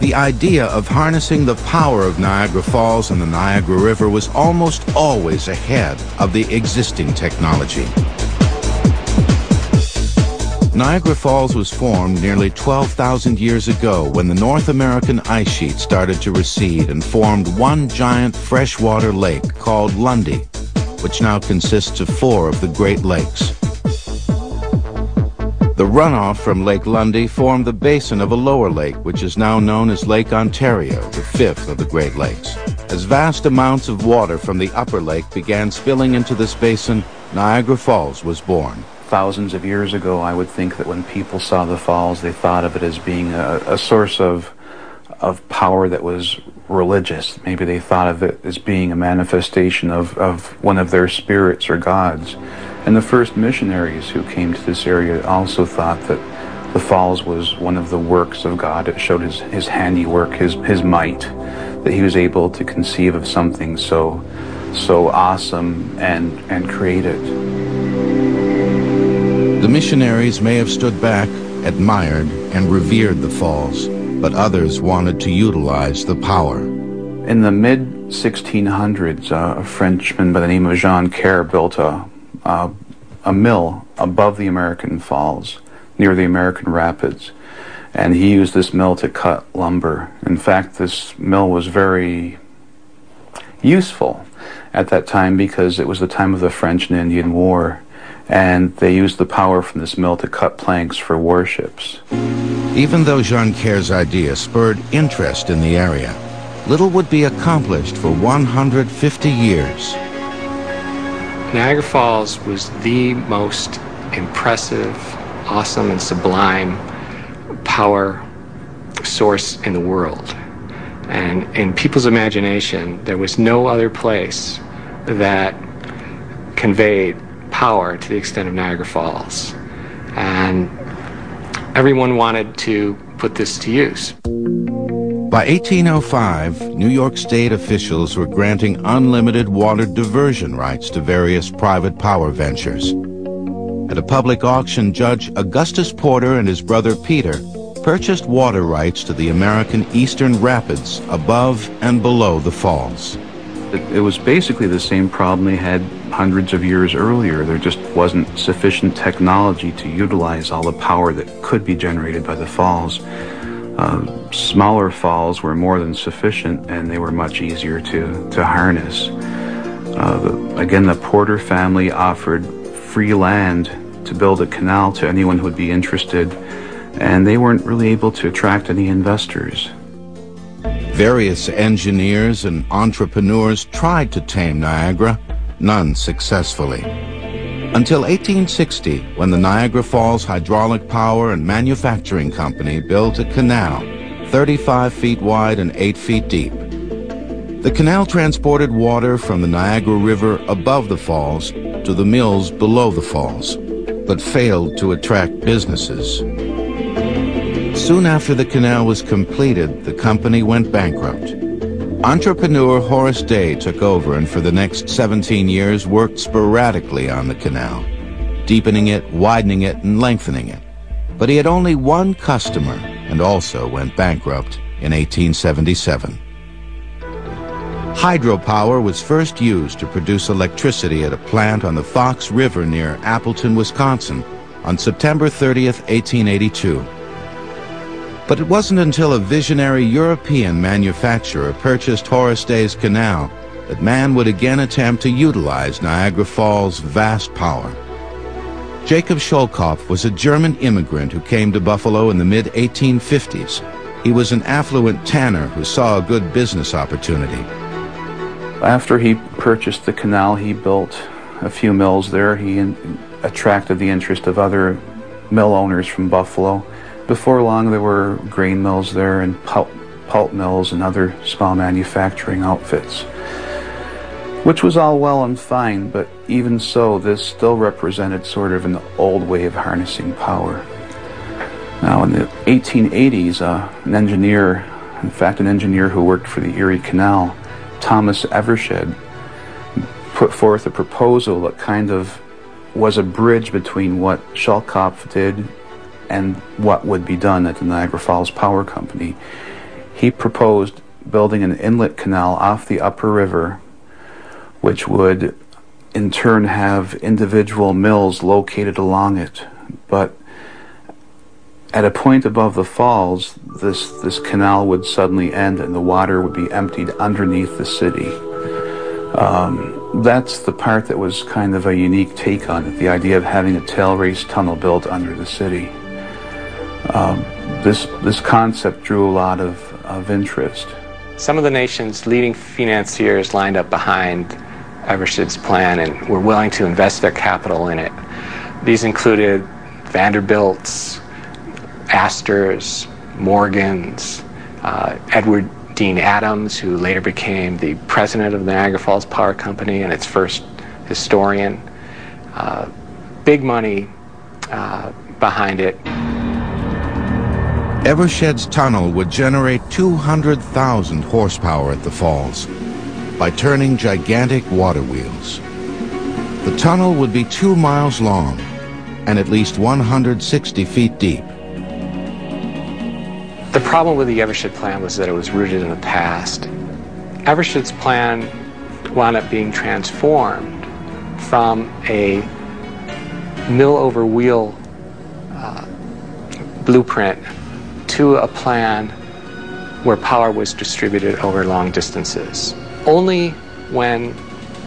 the idea of harnessing the power of Niagara Falls and the Niagara River was almost always ahead of the existing technology. Niagara Falls was formed nearly 12,000 years ago when the North American ice sheet started to recede and formed one giant freshwater lake called Lundy, which now consists of four of the Great Lakes. The runoff from Lake Lundy formed the basin of a lower lake, which is now known as Lake Ontario, the fifth of the Great Lakes. As vast amounts of water from the upper lake began spilling into this basin, Niagara Falls was born thousands of years ago, I would think that when people saw the falls, they thought of it as being a, a source of, of power that was religious. Maybe they thought of it as being a manifestation of, of one of their spirits or gods. And the first missionaries who came to this area also thought that the falls was one of the works of God. It showed his, his handiwork, his, his might, that he was able to conceive of something so, so awesome and, and create it. The missionaries may have stood back, admired, and revered the falls, but others wanted to utilize the power. In the mid 1600s, uh, a Frenchman by the name of Joncaire built a, a, a mill above the American Falls near the American Rapids. And he used this mill to cut lumber. In fact, this mill was very useful at that time because it was the time of the French and Indian War. And they used the power from this mill to cut planks for warships. Even though Joncaire's idea spurred interest in the area, little would be accomplished for 150 years. Niagara Falls was the most impressive awesome and sublime power source in the world. And in people's imagination, there was no other place that conveyed power to the extent of Niagara Falls. And everyone wanted to put this to use. By 1805, New York State officials were granting unlimited water diversion rights to various private power ventures. At a public auction, Judge Augustus Porter and his brother Peter purchased water rights to the American Eastern Rapids above and below the falls. It, it, was basically the same problem they had hundreds of years earlier. There just wasn't sufficient technology to utilize all the power that could be generated by the falls. Uh, smaller falls were more than sufficient and they were much easier to, to harness. Uh, again, the Porter family offered free land to build a canal to anyone who would be interested, and they weren't really able to attract any investors. Various engineers and entrepreneurs tried to tame Niagara, none successfully. Until 1860, when the Niagara Falls Hydraulic Power and Manufacturing Company built a canal 35 feet wide and 8 feet deep. The canal transported water from the Niagara River above the falls to the mills below the falls, but failed to attract businesses. Soon after the canal was completed, the company went bankrupt. Entrepreneur Horace Day took over and for the next 17 years worked sporadically on the canal, deepening it, widening it, and lengthening it. But he had only one customer and also went bankrupt in 1877. Hydropower was first used to produce electricity at a plant on the Fox River near Appleton, Wisconsin on September 30, 1882. But it wasn't until a visionary European manufacturer purchased Horace Day's canal that man would again attempt to utilize Niagara Falls' vast power. Jacob Schoellkopf was a German immigrant who came to Buffalo in the mid-1850s. He was an affluent tanner who saw a good business opportunity. After he purchased the canal, he built a few mills there. He attracted the interest of other mill owners from Buffalo. Before long, there were grain mills there and pulp, pulp mills and other small manufacturing outfits, which was all well and fine, but even so, this still represented sort of an old way of harnessing power. Now, in the 1880s, uh, an engineer, in fact, an engineer who worked for the Erie Canal, Thomas Evershed put forth a proposal that kind of was a bridge between what Schoellkopf did and what would be done at the Niagara Falls Power Company. He proposed building an inlet canal off the upper river, which would in turn have individual mills located along it. But at a point above the falls, this, this canal would suddenly end and the water would be emptied underneath the city. Um, that's the part that was kind of a unique take on it, the idea of having a tail race tunnel built under the city. Um, this, this concept drew a lot of, of interest. Some of the nation's leading financiers lined up behind Evershed's plan and were willing to invest their capital in it. These included Vanderbilt's, Astor's, Morgan's, uh, Edward Dean Adams, who later became the president of the Niagara Falls Power Company and its first historian. Uh, big money uh, behind it. Evershed's tunnel would generate 200,000 horsepower at the falls by turning gigantic water wheels. The tunnel would be two miles long and at least 160 feet deep. The problem with the Evershed plan was that it was rooted in the past. Evershed's plan wound up being transformed from a mill over wheel uh, blueprint to a plan where power was distributed over long distances. Only when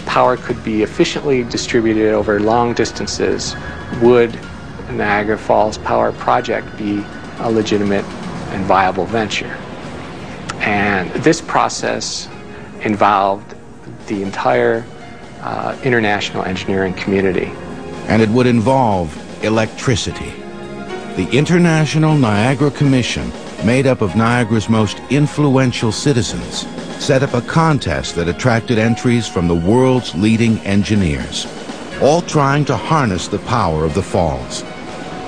power could be efficiently distributed over long distances would Niagara Falls Power Project be a legitimate and viable venture. And this process involved the entire uh, international engineering community. And it would involve electricity. The International Niagara Commission, made up of Niagara's most influential citizens, set up a contest that attracted entries from the world's leading engineers, all trying to harness the power of the falls,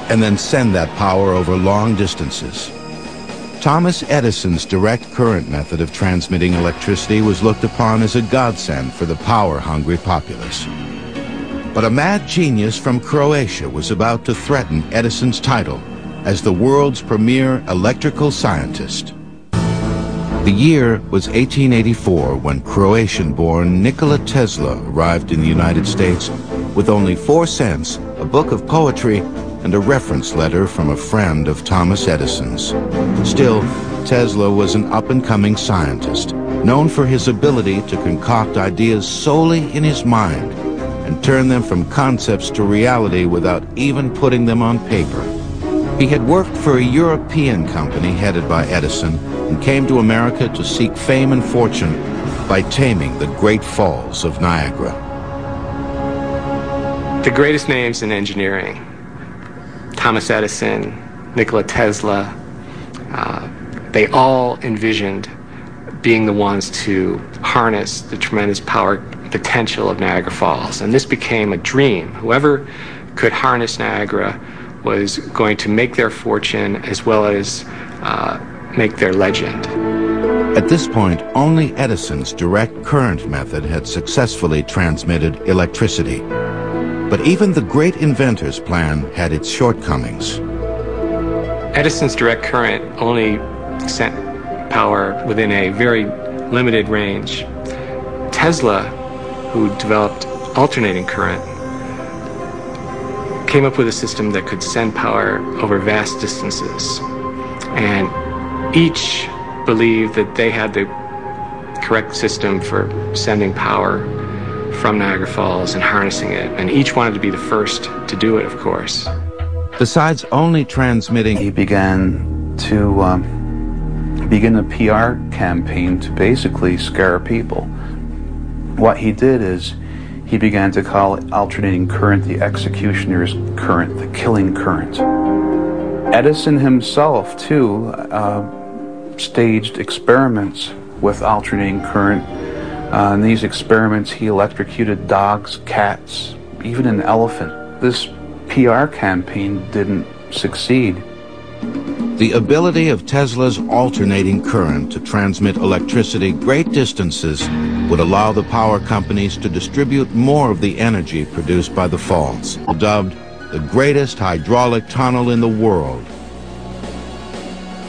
and then send that power over long distances. Thomas Edison's direct current method of transmitting electricity was looked upon as a godsend for the power-hungry populace. But a mad genius from Croatia was about to threaten Edison's title as the world's premier electrical scientist. The year was 1884 when Croatian-born Nikola Tesla arrived in the United States with only four cents, a book of poetry, and a reference letter from a friend of Thomas Edison's. Still, Tesla was an up-and-coming scientist, known for his ability to concoct ideas solely in his mind and turn them from concepts to reality without even putting them on paper. He had worked for a European company headed by Edison and came to America to seek fame and fortune by taming the Great Falls of Niagara. The greatest names in engineering Thomas Edison, Nikola Tesla, uh, they all envisioned being the ones to harness the tremendous power potential of Niagara Falls. And this became a dream. Whoever could harness Niagara was going to make their fortune as well as uh, make their legend. At this point, only Edison's direct current method had successfully transmitted electricity. But even the great inventor's plan had its shortcomings. Edison's direct current only sent power within a very limited range. Tesla, who developed alternating current, came up with a system that could send power over vast distances. And each believed that they had the correct system for sending power from Niagara Falls and harnessing it. And each wanted to be the first to do it, of course. Besides only transmitting, he began to um, begin a PR campaign to basically scare people. What he did is he began to call alternating current the executioner's current, the killing current. Edison himself, too, uh, staged experiments with alternating current. Uh, in these experiments, he electrocuted dogs, cats, even an elephant. This PR campaign didn't succeed. The ability of Tesla's alternating current to transmit electricity great distances would allow the power companies to distribute more of the energy produced by the falls, dubbed the greatest hydraulic tunnel in the world.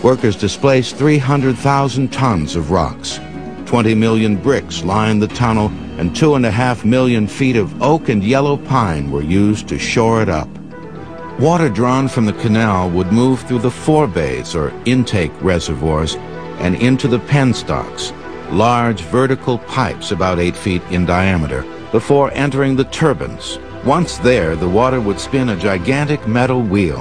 Workers displaced 300,000 tons of rocks. 20 million bricks lined the tunnel, and two and a half million feet of oak and yellow pine were used to shore it up. Water drawn from the canal would move through the forebays, or intake reservoirs, and into the penstocks, large vertical pipes about 8 feet in diameter, before entering the turbines. Once there, the water would spin a gigantic metal wheel,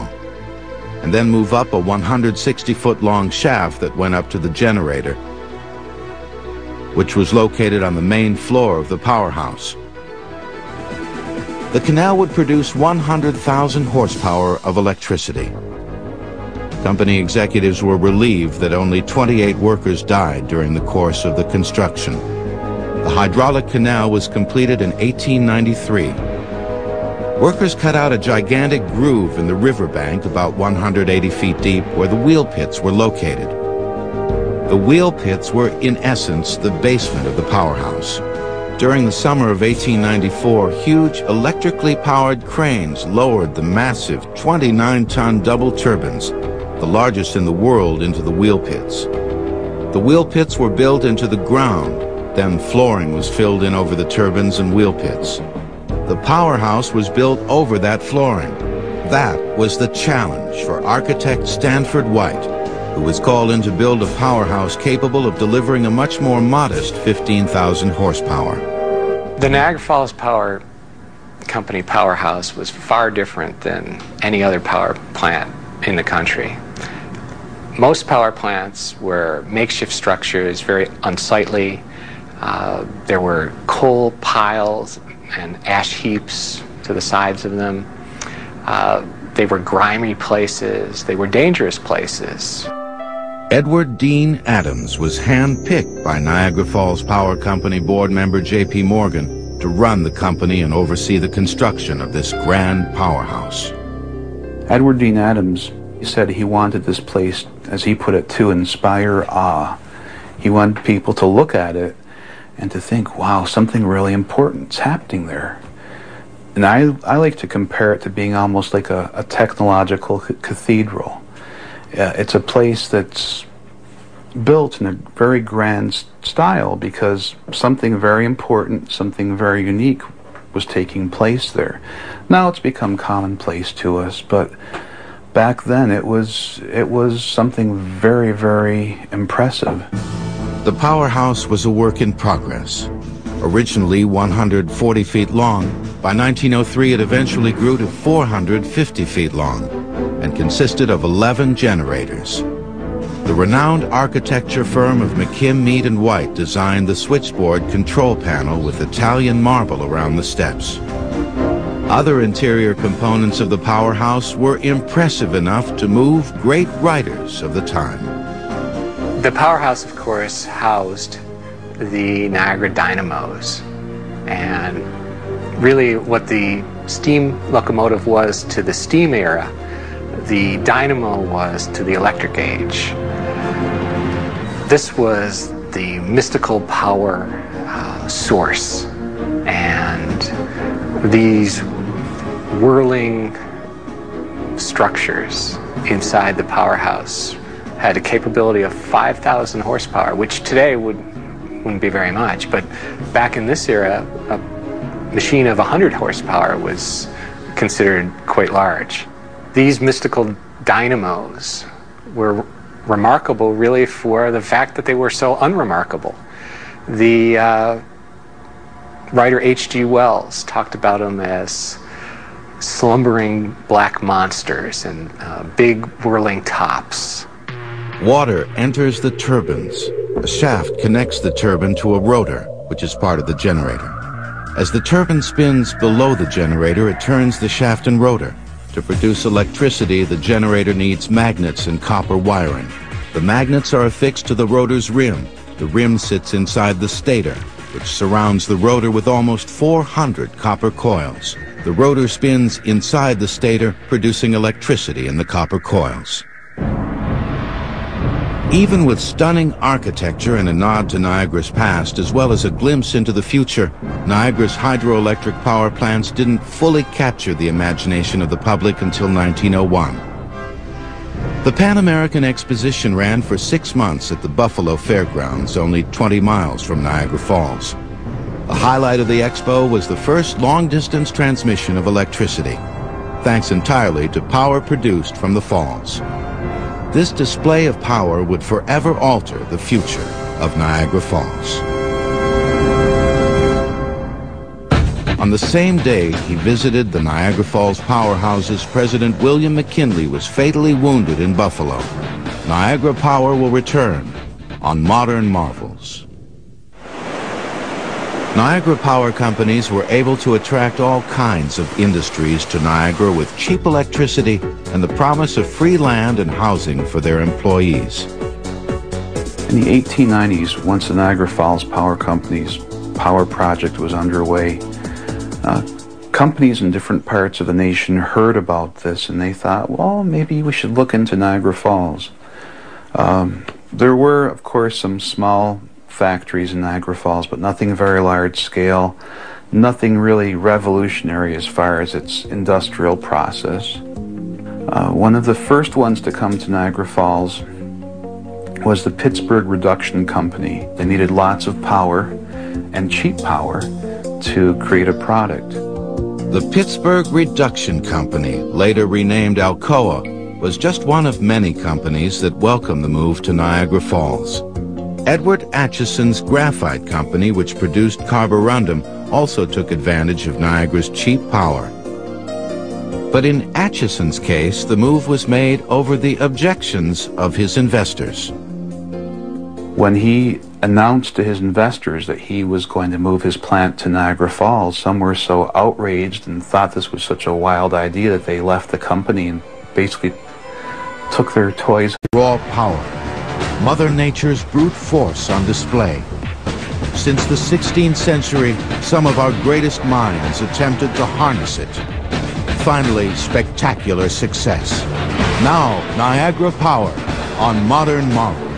and then move up a 160-foot-long shaft that went up to the generator, which was located on the main floor of the powerhouse. The canal would produce 100,000 horsepower of electricity. Company executives were relieved that only 28 workers died during the course of the construction. The hydraulic canal was completed in 1893. Workers cut out a gigantic groove in the riverbank about 180 feet deep where the wheel pits were located. The wheel pits were, in essence, the basement of the powerhouse. During the summer of 1894, huge electrically powered cranes lowered the massive 29-ton double turbines, the largest in the world, into the wheel pits. The wheel pits were built into the ground, then flooring was filled in over the turbines and wheel pits. The powerhouse was built over that flooring. That was the challenge for architect Stanford White, who was called in to build a powerhouse capable of delivering a much more modest 15,000 horsepower. The Niagara Falls Power Company powerhouse was far different than any other power plant in the country. Most power plants were makeshift structures, very unsightly. Uh, there were coal piles and ash heaps to the sides of them. Uh, they were grimy places. They were dangerous places. Edward Dean Adams was handpicked by Niagara Falls Power Company board member J.P. Morgan to run the company and oversee the construction of this grand powerhouse. Edward Dean Adams said he wanted this place, as he put it, to inspire awe. He wanted people to look at it and to think, wow, something really important's happening there. And I, I like to compare it to being almost like a, a technological cathedral. Uh, it's a place that's built in a very grand style because something very important, something very unique was taking place there. Now it's become commonplace to us, but back then it was it was something very very impressive. The powerhouse was a work in progress. Originally 140 feet long, by 1903 it eventually grew to 450 feet long and consisted of 11 generators. The renowned architecture firm of McKim, Mead & White designed the switchboard control panel with Italian marble around the steps. Other interior components of the powerhouse were impressive enough to move great writers of the time. The powerhouse, of course, housed the Niagara dynamos. And really what the steam locomotive was to the steam era the dynamo was to the electric age. This was the mystical power uh, source. And these whirling structures inside the powerhouse had a capability of 5,000 horsepower, which today would, wouldn't be very much. But back in this era, a machine of 100 horsepower was considered quite large these mystical dynamos were remarkable really for the fact that they were so unremarkable. The uh, writer H.G. Wells talked about them as slumbering black monsters and uh, big whirling tops. Water enters the turbines. A shaft connects the turbine to a rotor, which is part of the generator. As the turbine spins below the generator, it turns the shaft and rotor. To produce electricity, the generator needs magnets and copper wiring. The magnets are affixed to the rotor's rim. The rim sits inside the stator, which surrounds the rotor with almost 400 copper coils. The rotor spins inside the stator, producing electricity in the copper coils. Even with stunning architecture and a nod to Niagara's past, as well as a glimpse into the future, Niagara's hydroelectric power plants didn't fully capture the imagination of the public until 1901. The Pan American Exposition ran for six months at the Buffalo Fairgrounds, only 20 miles from Niagara Falls. The highlight of the expo was the first long-distance transmission of electricity, thanks entirely to power produced from the falls. This display of power would forever alter the future of Niagara Falls. On the same day he visited the Niagara Falls powerhouses, President William McKinley was fatally wounded in Buffalo. Niagara Power will return on Modern Marvels. Niagara Power Companies were able to attract all kinds of industries to Niagara with cheap electricity and the promise of free land and housing for their employees. In the 1890s, once the Niagara Falls Power Company's power project was underway, uh, companies in different parts of the nation heard about this and they thought, well, maybe we should look into Niagara Falls. Um, there were, of course, some small factories in Niagara Falls, but nothing very large scale, nothing really revolutionary as far as its industrial process. Uh, one of the first ones to come to Niagara Falls was the Pittsburgh Reduction Company. They needed lots of power and cheap power to create a product. The Pittsburgh Reduction Company, later renamed Alcoa, was just one of many companies that welcomed the move to Niagara Falls. Edward Acheson's graphite company, which produced carborundum, also took advantage of Niagara's cheap power. But in Acheson's case, the move was made over the objections of his investors. When he announced to his investors that he was going to move his plant to Niagara Falls, some were so outraged and thought this was such a wild idea that they left the company and basically took their toys. Raw power Mother Nature's brute force on display. Since the 16th century, some of our greatest minds attempted to harness it. Finally, spectacular success. Now, Niagara Power on Modern Marvel.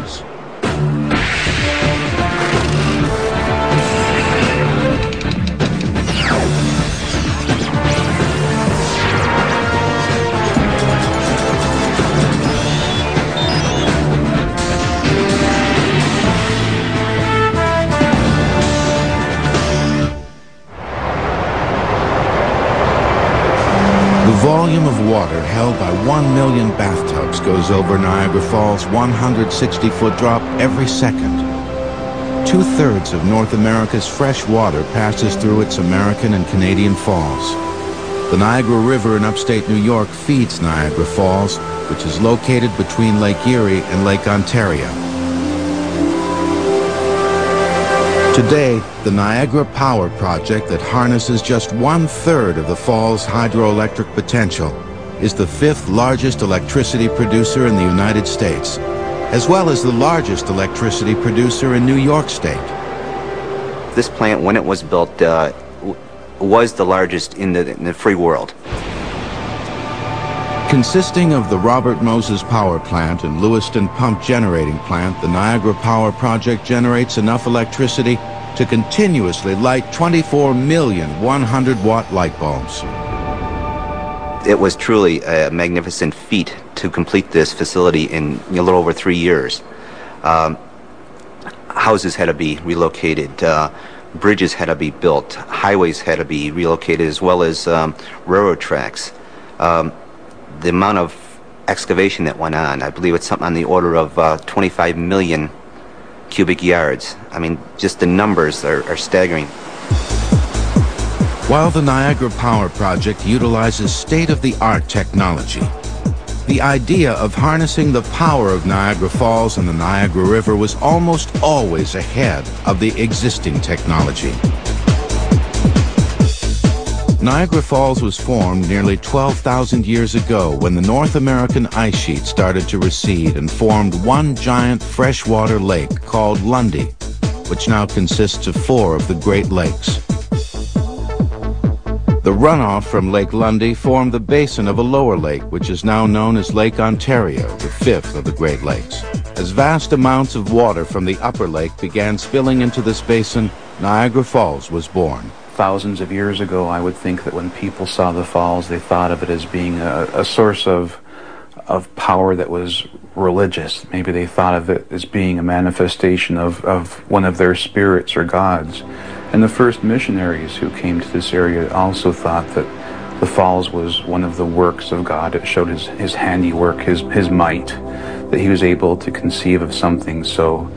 Volume of water held by 1 million bathtubs goes over Niagara Falls' 160-foot drop every second. Two-thirds of North America's fresh water passes through its American and Canadian falls. The Niagara River in upstate New York feeds Niagara Falls, which is located between Lake Erie and Lake Ontario. Today, the Niagara Power Project that harnesses just one-third of the fall's hydroelectric potential is the fifth largest electricity producer in the United States, as well as the largest electricity producer in New York State. This plant, when it was built, uh, was the largest in the, in the free world. Consisting of the Robert Moses Power Plant and Lewiston Pump Generating Plant, the Niagara Power Project generates enough electricity to continuously light 24 million 100-watt light bulbs. It was truly a magnificent feat to complete this facility in a little over three years. Um, houses had to be relocated, uh, bridges had to be built, highways had to be relocated, as well as um, railroad tracks. Um, the amount of excavation that went on, I believe it's something on the order of uh, 25 million cubic yards. I mean, just the numbers are, are staggering. While the Niagara Power Project utilizes state-of-the-art technology, the idea of harnessing the power of Niagara Falls and the Niagara River was almost always ahead of the existing technology. Niagara Falls was formed nearly 12,000 years ago when the North American ice sheet started to recede and formed one giant freshwater lake called Lundy, which now consists of four of the Great Lakes. The runoff from Lake Lundy formed the basin of a lower lake, which is now known as Lake Ontario, the fifth of the Great Lakes. As vast amounts of water from the upper lake began spilling into this basin, Niagara Falls was born thousands of years ago, I would think that when people saw the falls, they thought of it as being a, a source of of power that was religious. Maybe they thought of it as being a manifestation of, of one of their spirits or gods. And the first missionaries who came to this area also thought that the falls was one of the works of God. It showed his, his handiwork, his, his might, that he was able to conceive of something so,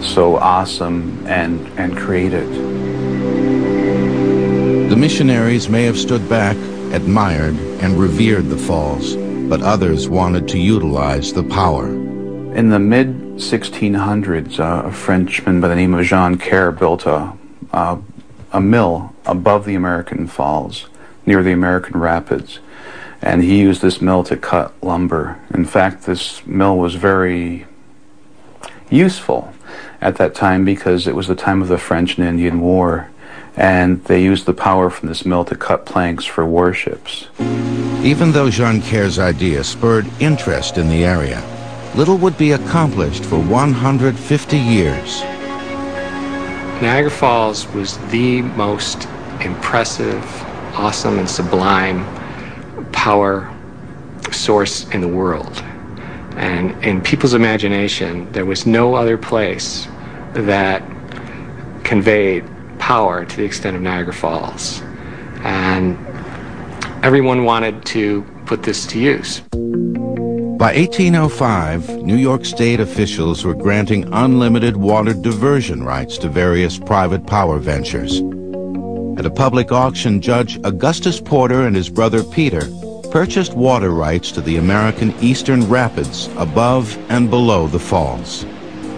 so awesome and, and create it. The missionaries may have stood back, admired, and revered the falls, but others wanted to utilize the power. In the mid 1600s, uh, a Frenchman by the name of Joncaire built a, a, a mill above the American Falls, near the American Rapids. And he used this mill to cut lumber. In fact, this mill was very useful at that time because it was the time of the French and Indian War. And they used the power from this mill to cut planks for warships. Even though Joncaire's idea spurred interest in the area, little would be accomplished for 150 years. Niagara Falls was the most impressive, awesome, and sublime power source in the world. And in people's imagination, there was no other place that conveyed power to the extent of Niagara Falls. And everyone wanted to put this to use. By 1805, New York State officials were granting unlimited water diversion rights to various private power ventures. At a public auction, Judge Augustus Porter and his brother Peter purchased water rights to the American Eastern Rapids above and below the falls.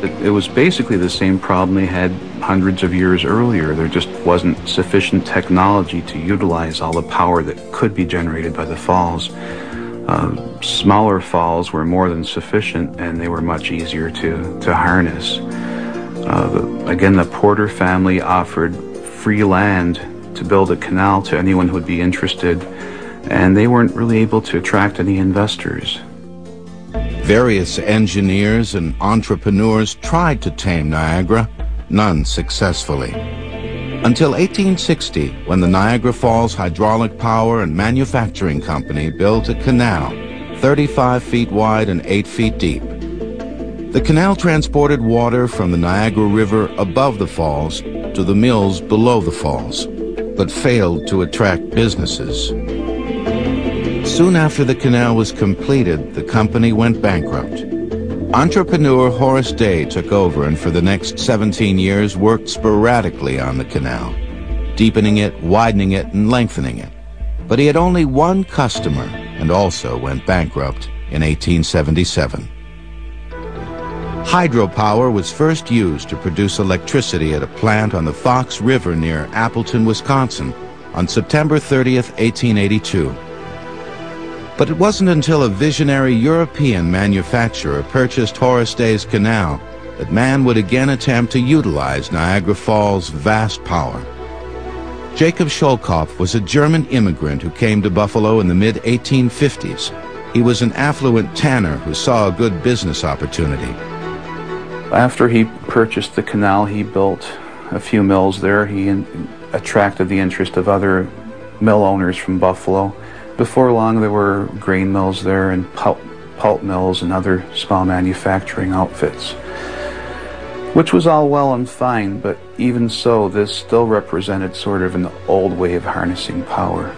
It, it was basically the same problem they had hundreds of years earlier. There just wasn't sufficient technology to utilize all the power that could be generated by the falls. Uh, smaller falls were more than sufficient and they were much easier to, to harness. Uh, again, the Porter family offered free land to build a canal to anyone who would be interested, and they weren't really able to attract any investors. Various engineers and entrepreneurs tried to tame Niagara, none successfully. Until 1860, when the Niagara Falls Hydraulic Power and Manufacturing Company built a canal 35 feet wide and 8 feet deep. The canal transported water from the Niagara River above the falls to the mills below the falls, but failed to attract businesses. Soon after the canal was completed, the company went bankrupt. Entrepreneur Horace Day took over and for the next 17 years worked sporadically on the canal, deepening it, widening it, and lengthening it. But he had only one customer and also went bankrupt in 1877. Hydropower was first used to produce electricity at a plant on the Fox River near Appleton, Wisconsin on September 30, 1882. But it wasn't until a visionary European manufacturer purchased Horace Day's canal that man would again attempt to utilize Niagara Falls' vast power. Jacob Schoellkopf was a German immigrant who came to Buffalo in the mid-1850s. He was an affluent tanner who saw a good business opportunity. After he purchased the canal, he built a few mills there. He attracted the interest of other mill owners from Buffalo. Before long, there were grain mills there and pulp, pulp mills and other small manufacturing outfits, which was all well and fine, but even so, this still represented sort of an old way of harnessing power.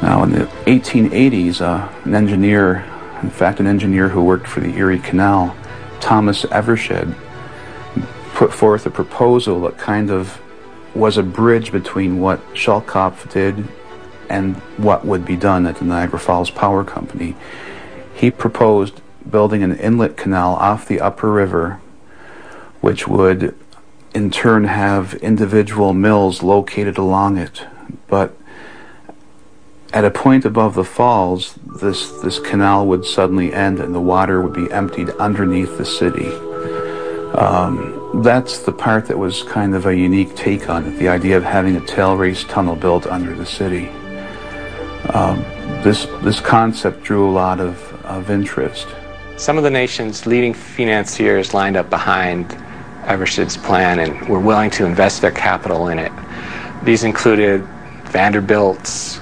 Now, in the 1880s, uh, an engineer, in fact, an engineer who worked for the Erie Canal, Thomas Evershed, put forth a proposal that kind of was a bridge between what Schoellkopf did and what would be done at the Niagara Falls Power Company. He proposed building an inlet canal off the upper river, which would in turn have individual mills located along it. But at a point above the falls, this, this canal would suddenly end and the water would be emptied underneath the city. Um, that's the part that was kind of a unique take on it, the idea of having a tail race tunnel built under the city. Um, this, this concept drew a lot of, of interest. Some of the nation's leading financiers lined up behind Evershed's plan and were willing to invest their capital in it. These included Vanderbilt's,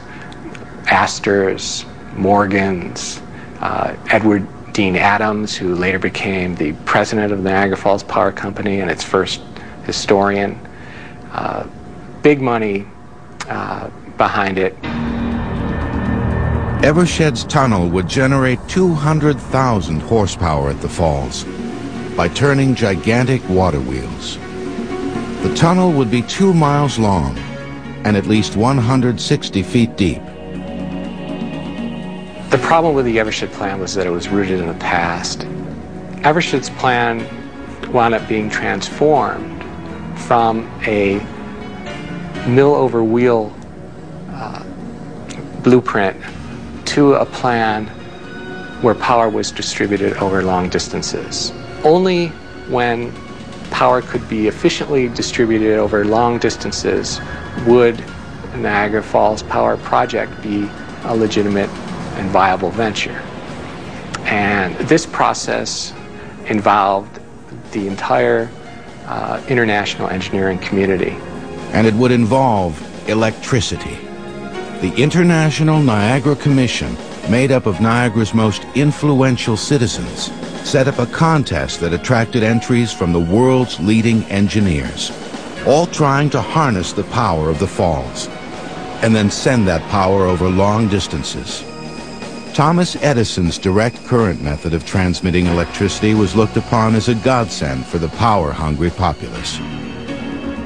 Astor's, Morgan's, uh, Edward Dean Adams, who later became the president of the Niagara Falls Power Company and its first historian. Uh, big money uh, behind it. Evershed's tunnel would generate 200,000 horsepower at the falls by turning gigantic water wheels. The tunnel would be two miles long and at least 160 feet deep. The problem with the Evershed plan was that it was rooted in the past. Evershed's plan wound up being transformed from a mill over wheel uh, blueprint to a plan where power was distributed over long distances. Only when power could be efficiently distributed over long distances would Niagara Falls Power Project be a legitimate and viable venture. And this process involved the entire uh, international engineering community. And it would involve electricity. The International Niagara Commission, made up of Niagara's most influential citizens, set up a contest that attracted entries from the world's leading engineers, all trying to harness the power of the falls and then send that power over long distances. Thomas Edison's direct current method of transmitting electricity was looked upon as a godsend for the power-hungry populace.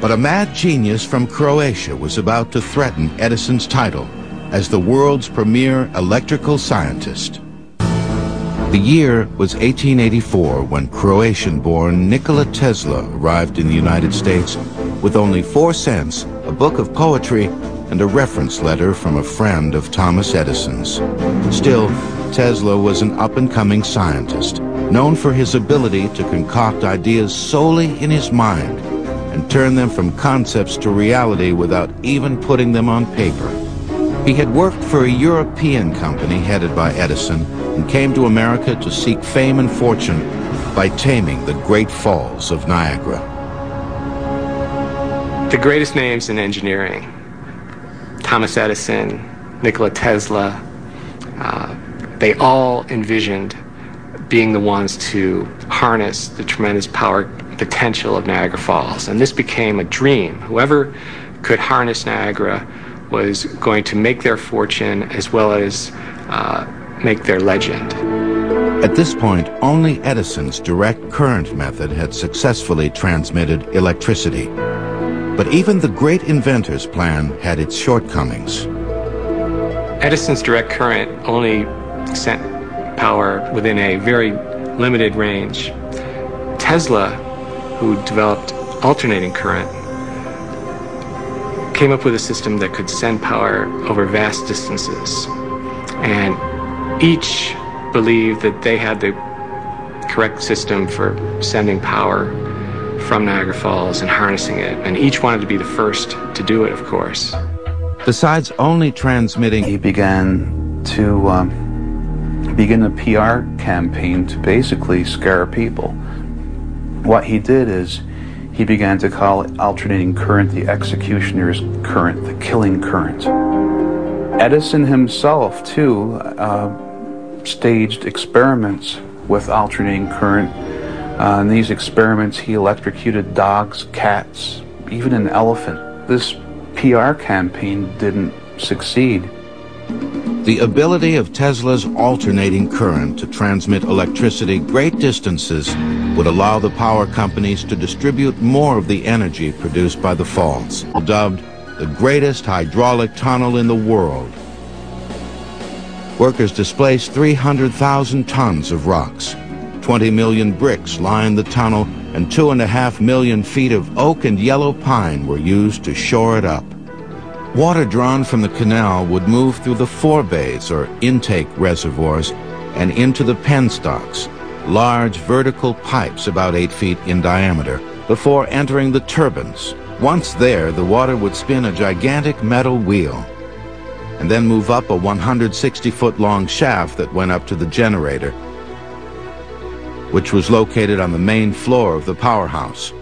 But a mad genius from Croatia was about to threaten Edison's title as the world's premier electrical scientist. The year was 1884 when Croatian-born Nikola Tesla arrived in the United States with only four cents, a book of poetry, and a reference letter from a friend of Thomas Edison's. Still, Tesla was an up-and-coming scientist, known for his ability to concoct ideas solely in his mind and turn them from concepts to reality without even putting them on paper. He had worked for a European company headed by Edison and came to America to seek fame and fortune by taming the Great Falls of Niagara. The greatest names in engineering Thomas Edison, Nikola Tesla, uh, they all envisioned being the ones to harness the tremendous power potential of Niagara Falls. And this became a dream. Whoever could harness Niagara was going to make their fortune as well as uh, make their legend. At this point, only Edison's direct current method had successfully transmitted electricity. But even the great inventor's plan had its shortcomings. Edison's direct current only sent power within a very limited range. Tesla, who developed alternating current, came up with a system that could send power over vast distances. And each believed that they had the correct system for sending power from Niagara Falls and harnessing it, and each wanted to be the first to do it, of course. Besides only transmitting, he began to um, begin a PR campaign to basically scare people. What he did is he began to call alternating current the executioner's current, the killing current. Edison himself, too, uh, staged experiments with alternating current uh, in these experiments, he electrocuted dogs, cats, even an elephant. This PR campaign didn't succeed. The ability of Tesla's alternating current to transmit electricity great distances would allow the power companies to distribute more of the energy produced by the falls, dubbed the greatest hydraulic tunnel in the world. Workers displaced 300,000 tons of rocks, 20 million bricks lined the tunnel, and two and a half million feet of oak and yellow pine were used to shore it up. Water drawn from the canal would move through the forebays, or intake reservoirs, and into the penstocks, large vertical pipes about eight feet in diameter, before entering the turbines. Once there, the water would spin a gigantic metal wheel, and then move up a 160-foot long shaft that went up to the generator, which was located on the main floor of the powerhouse.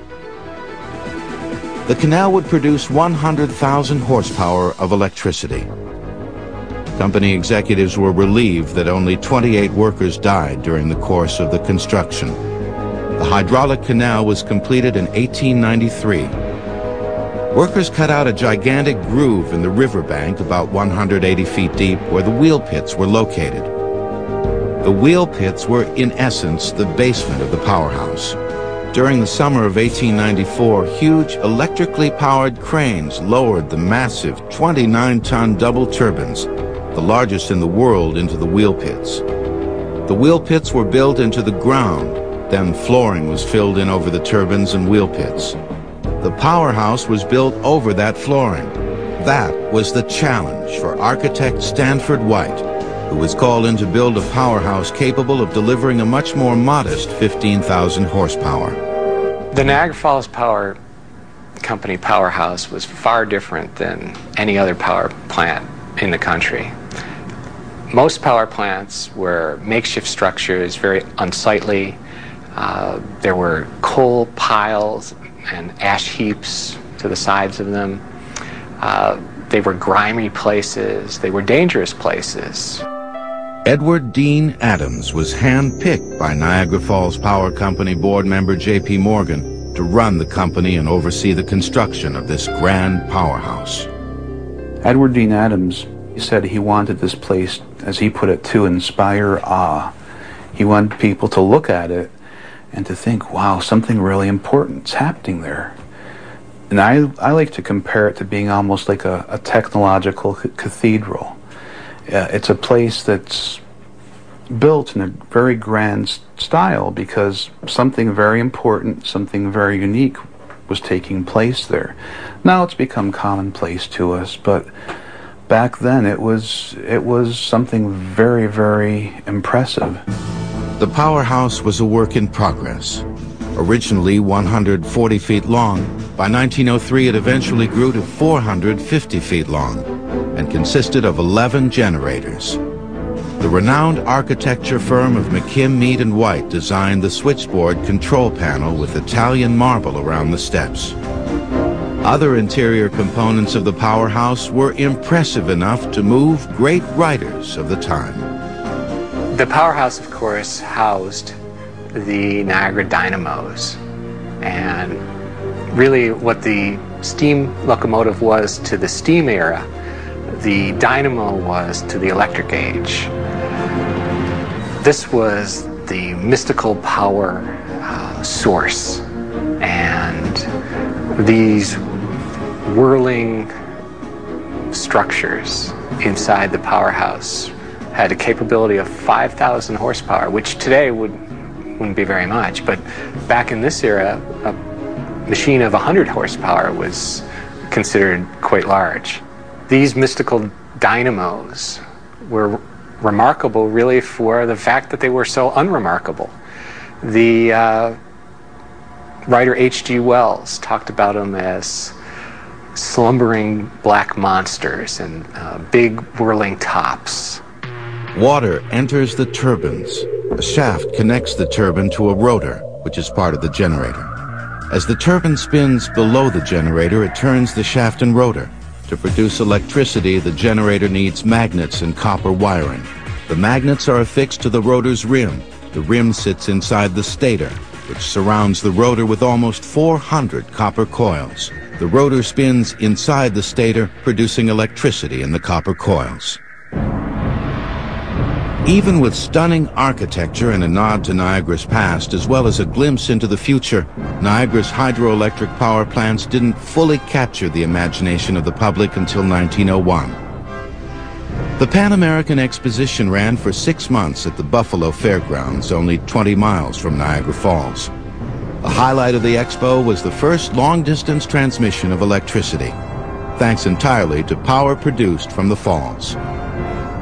The canal would produce 100,000 horsepower of electricity. Company executives were relieved that only 28 workers died during the course of the construction. The hydraulic canal was completed in 1893. Workers cut out a gigantic groove in the riverbank about 180 feet deep where the wheel pits were located. The wheel pits were, in essence, the basement of the powerhouse. During the summer of 1894, huge electrically powered cranes lowered the massive 29-ton double turbines, the largest in the world, into the wheel pits. The wheel pits were built into the ground, then flooring was filled in over the turbines and wheel pits. The powerhouse was built over that flooring. That was the challenge for architect Stanford White, who was called in to build a powerhouse capable of delivering a much more modest 15,000 horsepower. The Niagara Falls Power Company powerhouse was far different than any other power plant in the country. Most power plants were makeshift structures, very unsightly. Uh, there were coal piles and ash heaps to the sides of them. Uh, they were grimy places. They were dangerous places. Edward Dean Adams was handpicked by Niagara Falls Power Company board member J.P. Morgan to run the company and oversee the construction of this grand powerhouse. Edward Dean Adams he said he wanted this place, as he put it, to inspire awe. He wanted people to look at it and to think, wow, something really important's happening there. And I, I like to compare it to being almost like a, a technological cathedral. Uh, it's a place that's built in a very grand style because something very important, something very unique was taking place there. Now it's become commonplace to us, but back then it was it was something very very impressive. The powerhouse was a work in progress. Originally 140 feet long, by 1903 it eventually grew to 450 feet long and consisted of 11 generators. The renowned architecture firm of McKim, Mead and White designed the switchboard control panel with Italian marble around the steps. Other interior components of the powerhouse were impressive enough to move great writers of the time. The powerhouse, of course, housed the Niagara dynamos. And really what the steam locomotive was to the steam era, the dynamo was to the electric age. This was the mystical power uh, source. And these whirling structures inside the powerhouse had a capability of 5,000 horsepower, which today would, wouldn't be very much. But back in this era, a machine of 100 horsepower was considered quite large. These mystical dynamos were remarkable really for the fact that they were so unremarkable. The uh, writer H.G. Wells talked about them as slumbering black monsters and uh, big whirling tops. Water enters the turbines. A shaft connects the turbine to a rotor, which is part of the generator. As the turbine spins below the generator, it turns the shaft and rotor. To produce electricity, the generator needs magnets and copper wiring. The magnets are affixed to the rotor's rim. The rim sits inside the stator, which surrounds the rotor with almost 400 copper coils. The rotor spins inside the stator, producing electricity in the copper coils. Even with stunning architecture and a nod to Niagara's past, as well as a glimpse into the future, Niagara's hydroelectric power plants didn't fully capture the imagination of the public until 1901. The Pan American Exposition ran for six months at the Buffalo Fairgrounds, only 20 miles from Niagara Falls. The highlight of the expo was the first long-distance transmission of electricity, thanks entirely to power produced from the falls.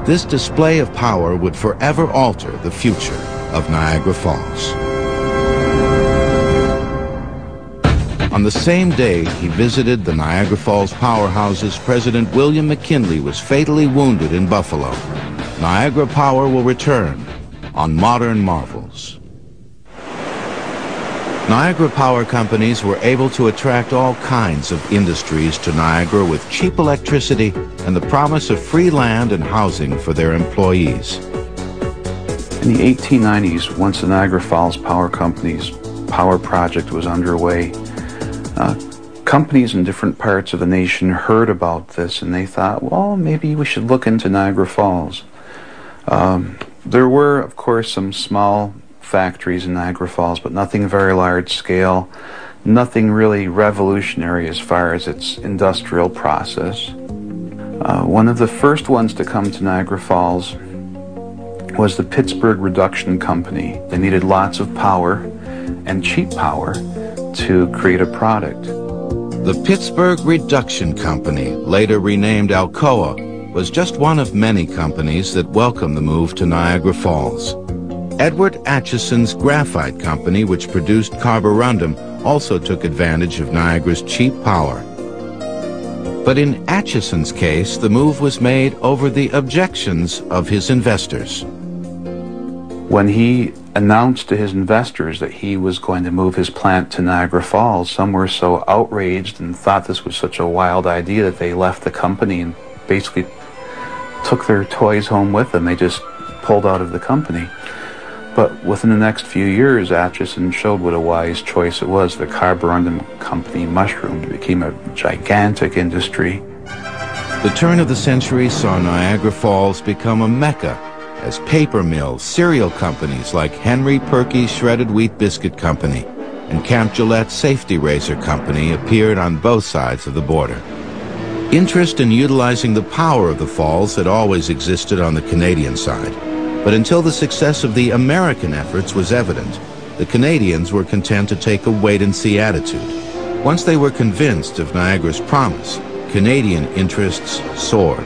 This display of power would forever alter the future of Niagara Falls. On the same day he visited the Niagara Falls powerhouses, President William McKinley was fatally wounded in Buffalo. Niagara Power will return on Modern Marvels. Niagara Power Companies were able to attract all kinds of industries to Niagara with cheap electricity and the promise of free land and housing for their employees. In the 1890s, once the Niagara Falls Power Company's power project was underway, uh, companies in different parts of the nation heard about this and they thought, well, maybe we should look into Niagara Falls. Um, there were, of course, some small factories in Niagara Falls, but nothing very large scale, nothing really revolutionary as far as its industrial process. Uh, one of the first ones to come to Niagara Falls was the Pittsburgh Reduction Company. They needed lots of power and cheap power to create a product. The Pittsburgh Reduction Company, later renamed Alcoa, was just one of many companies that welcomed the move to Niagara Falls. Edward Acheson's graphite company, which produced carborundum, also took advantage of Niagara's cheap power. But in Acheson's case, the move was made over the objections of his investors. When he announced to his investors that he was going to move his plant to Niagara Falls, some were so outraged and thought this was such a wild idea that they left the company and basically took their toys home with them. They just pulled out of the company. But within the next few years, Acheson showed what a wise choice it was. The carborundum company mushroomed, became a gigantic industry. The turn of the century saw Niagara Falls become a mecca as paper mills, cereal companies like Henry Perky's Shredded Wheat Biscuit Company and Camp Gillette Safety Razor Company appeared on both sides of the border. Interest in utilizing the power of the falls had always existed on the Canadian side, but until the success of the American efforts was evident, the Canadians were content to take a wait-and-see attitude. Once they were convinced of Niagara's promise, Canadian interests soared.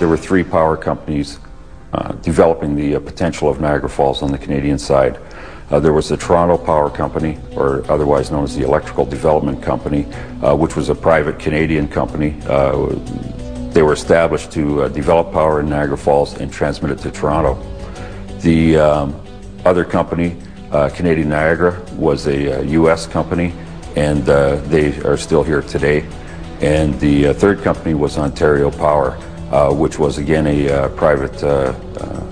There were three power companies uh, developing the uh, potential of Niagara Falls on the Canadian side. Uh, there was the Toronto Power Company, or otherwise known as the Electrical Development Company, uh, which was a private Canadian company. Uh, they were established to develop power in Niagara Falls and transmit it to Toronto. The um, other company, Canadian Niagara, was a U.S. company, and they are still here today. And the third company was Ontario Power uh, which was again a uh, private uh,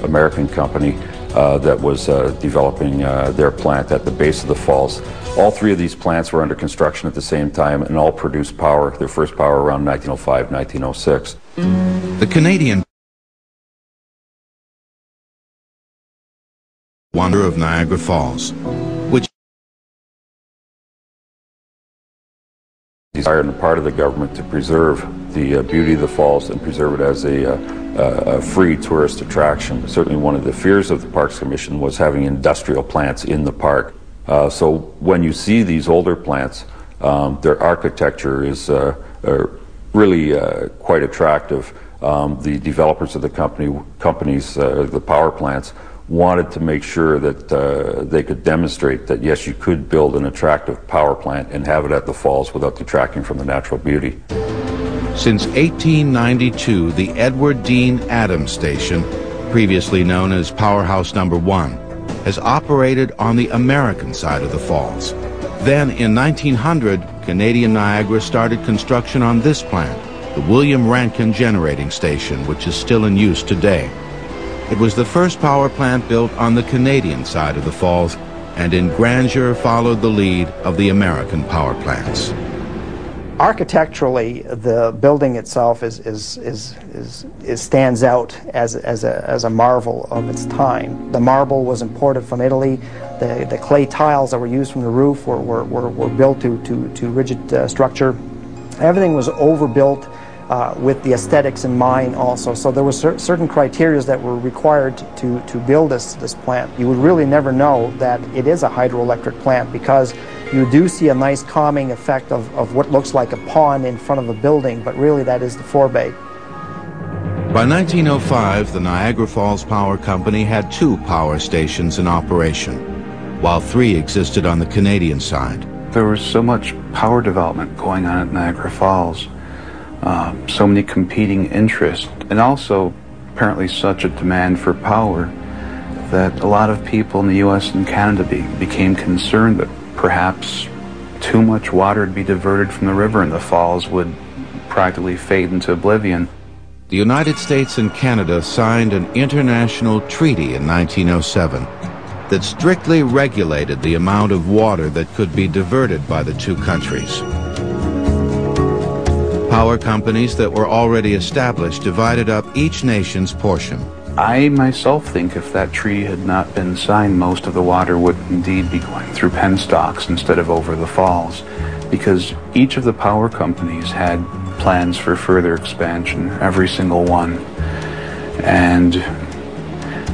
American company that was developing their plant at the base of the falls. All three of these plants were under construction at the same time and all produced power, their first power around 1905, 1906. The Canadian wonder of Niagara Falls, which desired the part of the government to preserve the uh, beauty of the falls and preserve it as a, uh, a, free tourist attraction. Certainly one of the fears of the Parks Commission was having industrial plants in the park. Uh, so when you see these older plants, um, their architecture is uh, uh, really uh, quite attractive. Um, the developers of the company, companies, the power plants, wanted to make sure that uh, they could demonstrate that yes, you could build an attractive power plant and have it at the falls without detracting from the natural beauty. Since 1892, the Edward Dean Adams Station, previously known as Powerhouse Number 1, has operated on the American side of the falls. Then, in 1900, Canadian Niagara started construction on this plant, the William Rankine Generating Station, which is still in use today. It was the first power plant built on the Canadian side of the falls, and in grandeur followed the lead of the American power plants. Architecturally, the building itself is, is, is, is, is stands out as, as, a, as a marvel of its time. The marble was imported from Italy. The, the clay tiles that were used from the roof were, were, were, were built to, to, to rigid uh, structure. Everything was overbuilt uh, with the aesthetics in mind also. So there were cer certain criteria that were required to, to build this, this plant. You would really never know that it is a hydroelectric plant because you do see a nice calming effect of, of what looks like a pond in front of a building, but really that is the forebay. By 1905, the Niagara Falls Power Company had two power stations in operation, while three existed on the Canadian side. There was so much power development going on at Niagara Falls um, so many competing interests, and also apparently such a demand for power that a lot of people in the U.S. and Canada be, became concerned that perhaps too much water would be diverted from the river and the falls would practically fade into oblivion. The United States and Canada signed an international treaty in 1907 that strictly regulated the amount of water that could be diverted by the two countries. Power companies that were already established divided up each nation's portion. I myself think if that treaty had not been signed, most of the water would indeed be going through penstocks instead of over the falls, because each of the power companies had plans for further expansion, every single one. And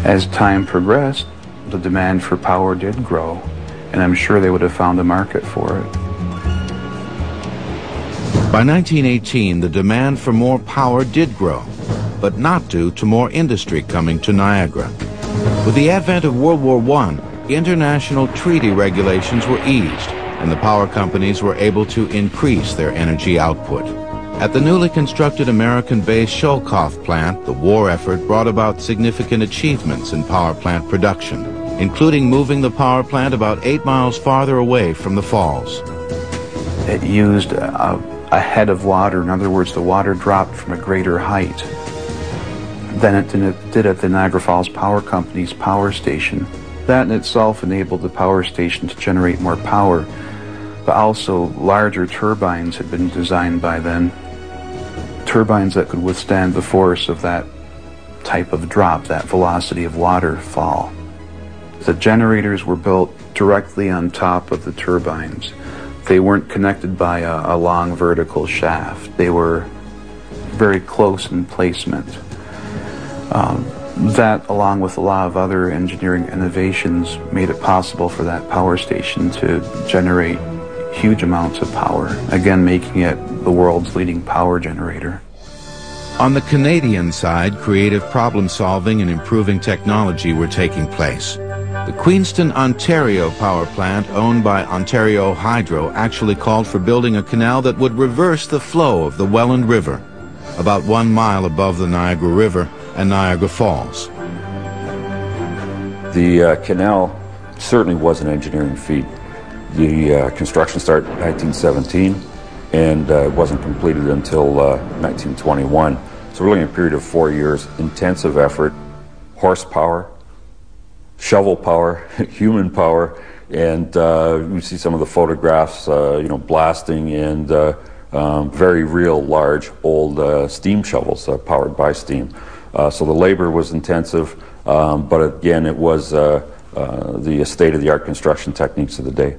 as time progressed, the demand for power did grow, and I'm sure they would have found a market for it. By 1918, the demand for more power did grow, but not due to more industry coming to Niagara. With the advent of World War I, international treaty regulations were eased, and the power companies were able to increase their energy output. At the newly constructed American-based Schoellkopf plant, the war effort brought about significant achievements in power plant production, including moving the power plant about eight miles farther away from the falls. It used a, a head of water. In other words, the water dropped from a greater height than it did at the Niagara Falls Power Company's power station. That in itself enabled the power station to generate more power but also larger turbines had been designed by then. Turbines that could withstand the force of that type of drop, that velocity of waterfall. The generators were built directly on top of the turbines. They weren't connected by a, a long vertical shaft. They were very close in placement. Um, that, along with a lot of other engineering innovations, made it possible for that power station to generate huge amounts of power, again making it the world's leading power generator. On the Canadian side, creative problem solving and improving technology were taking place. The Queenston, Ontario power plant, owned by Ontario Hydro, actually called for building a canal that would reverse the flow of the Welland River, about one mile above the Niagara River and Niagara Falls. The uh, canal certainly was an engineering feat. The uh, construction started in 1917 and uh, wasn't completed until 1921. Uh, so really a period of four years, intensive effort, horsepower, shovel power, human power, and uh, you see some of the photographs, uh, you know, blasting and um, very real large old steam shovels powered by steam. so the labor was intensive, um, but again, it was the state-of-the-art construction techniques of the day.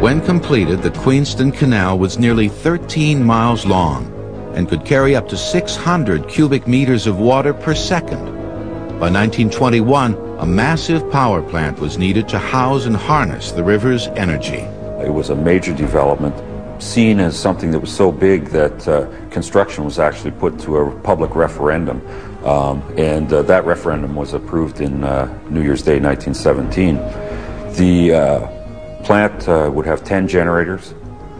When completed, the Queenston Canal was nearly 13 miles long and could carry up to 600 cubic meters of water per second. By 1921, a massive power plant was needed to house and harness the river's energy. It was a major development, seen as something that was so big that uh, construction was actually put to a public referendum. Um, and uh, that referendum was approved in uh, New Year's Day 1917. The uh, plant uh, would have 10 generators.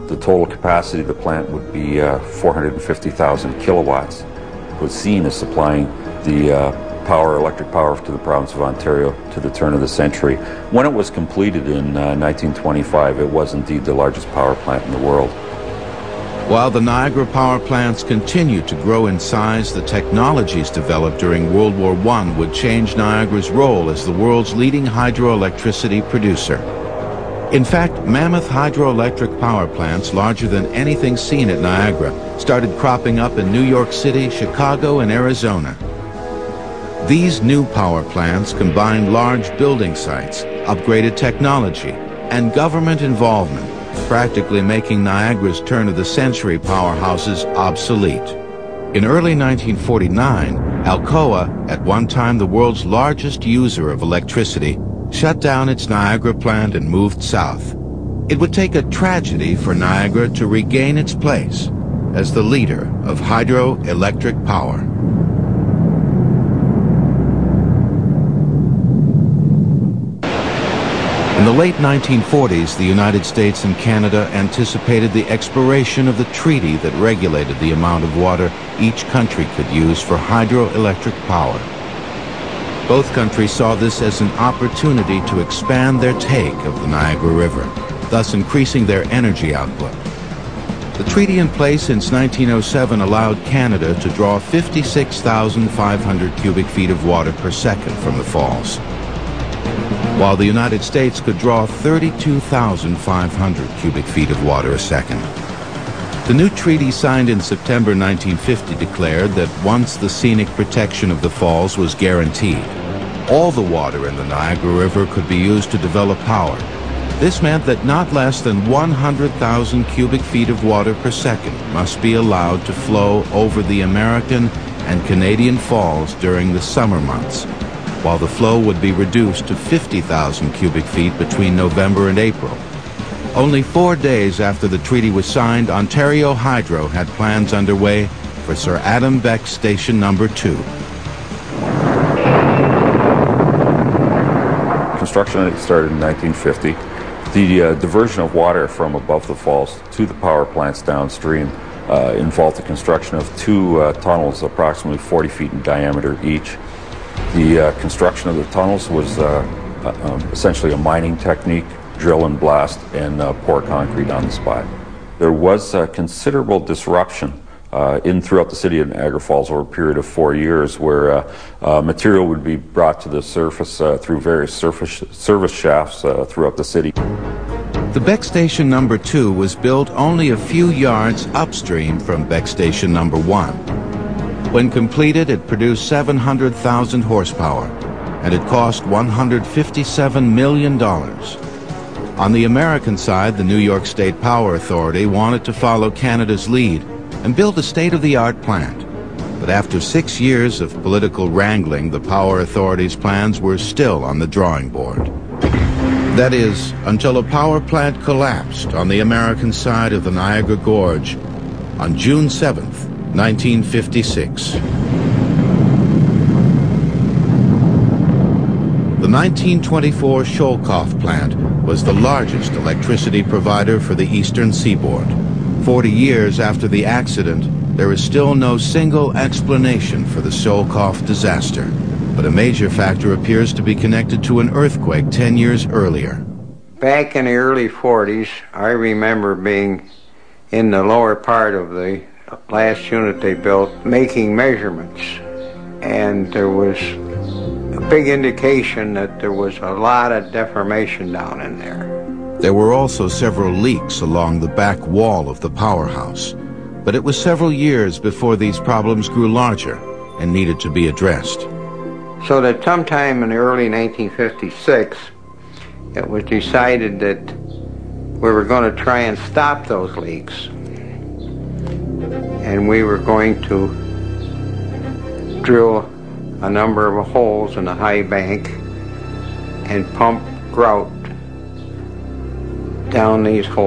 The total capacity of the plant would be uh, 450,000 kilowatts. It was seen as supplying the power, electric power to the province of Ontario to the turn of the century. When it was completed in 1925, uh, it was indeed the largest power plant in the world. While the Niagara power plants continued to grow in size, the technologies developed during World War I would change Niagara's role as the world's leading hydroelectricity producer. In fact, mammoth hydroelectric power plants larger than anything seen at Niagara started cropping up in New York City, Chicago, and Arizona. These new power plants combined large building sites, upgraded technology, and government involvement, practically making Niagara's turn-of-the-century powerhouses obsolete. In early 1949, Alcoa, at one time the world's largest user of electricity, shut down its Niagara plant and moved south. It would take a tragedy for Niagara to regain its place as the leader of hydroelectric power. The late 1940s, the United States and Canada anticipated the expiration of the treaty that regulated the amount of water each country could use for hydroelectric power. Both countries saw this as an opportunity to expand their take of the Niagara River, thus increasing their energy output. The treaty in place since 1907 allowed Canada to draw 56,500 cubic feet of water per second from the falls, while the United States could draw 32,500 cubic feet of water a second. The new treaty signed in September 1950 declared that once the scenic protection of the falls was guaranteed, all the water in the Niagara River could be used to develop power. This meant that not less than 100,000 cubic feet of water per second must be allowed to flow over the American and Canadian falls during the summer months, while the flow would be reduced to 50,000 cubic feet between November and April. Only four days after the treaty was signed, Ontario Hydro had plans underway for Sir Adam Beck Station Number 2. Construction started in 1950. The uh, diversion of water from above the falls to the power plants downstream uh, involved the construction of two uh, tunnels approximately 40 feet in diameter each. The uh, construction of the tunnels was uh, uh, um, essentially a mining technique, drill and blast, and pour concrete on the spot. There was considerable disruption uh, in throughout the city of Niagara Falls over a period of four years where uh, uh, material would be brought to the surface through various surface, service shafts throughout the city. The Beck Station number two was built only a few yards upstream from Beck Station number one. When completed, it produced 700,000 horsepower, and it cost $157 million. On the American side, the New York State Power Authority wanted to follow Canada's lead and build a state-of-the-art plant. But after six years of political wrangling, the Power Authority's plans were still on the drawing board. That is, until a power plant collapsed on the American side of the Niagara Gorge on June 7, 1956. The 1924 Schoellkopf plant was the largest electricity provider for the eastern seaboard. Forty years after the accident, there is still no single explanation for the Schoellkopf disaster, but a major factor appears to be connected to an earthquake 10 years earlier. Back in the early 40s, I remember being in the lower part of the last unit they built making measurements, and there was a big indication that there was a lot of deformation down in there. There were also several leaks along the back wall of the powerhouse, but it was several years before these problems grew larger and needed to be addressed. So that sometime in the early 1956, it was decided that we were going to try and stop those leaks. And we were going to drill a number of holes in the high bank and pump grout down these holes.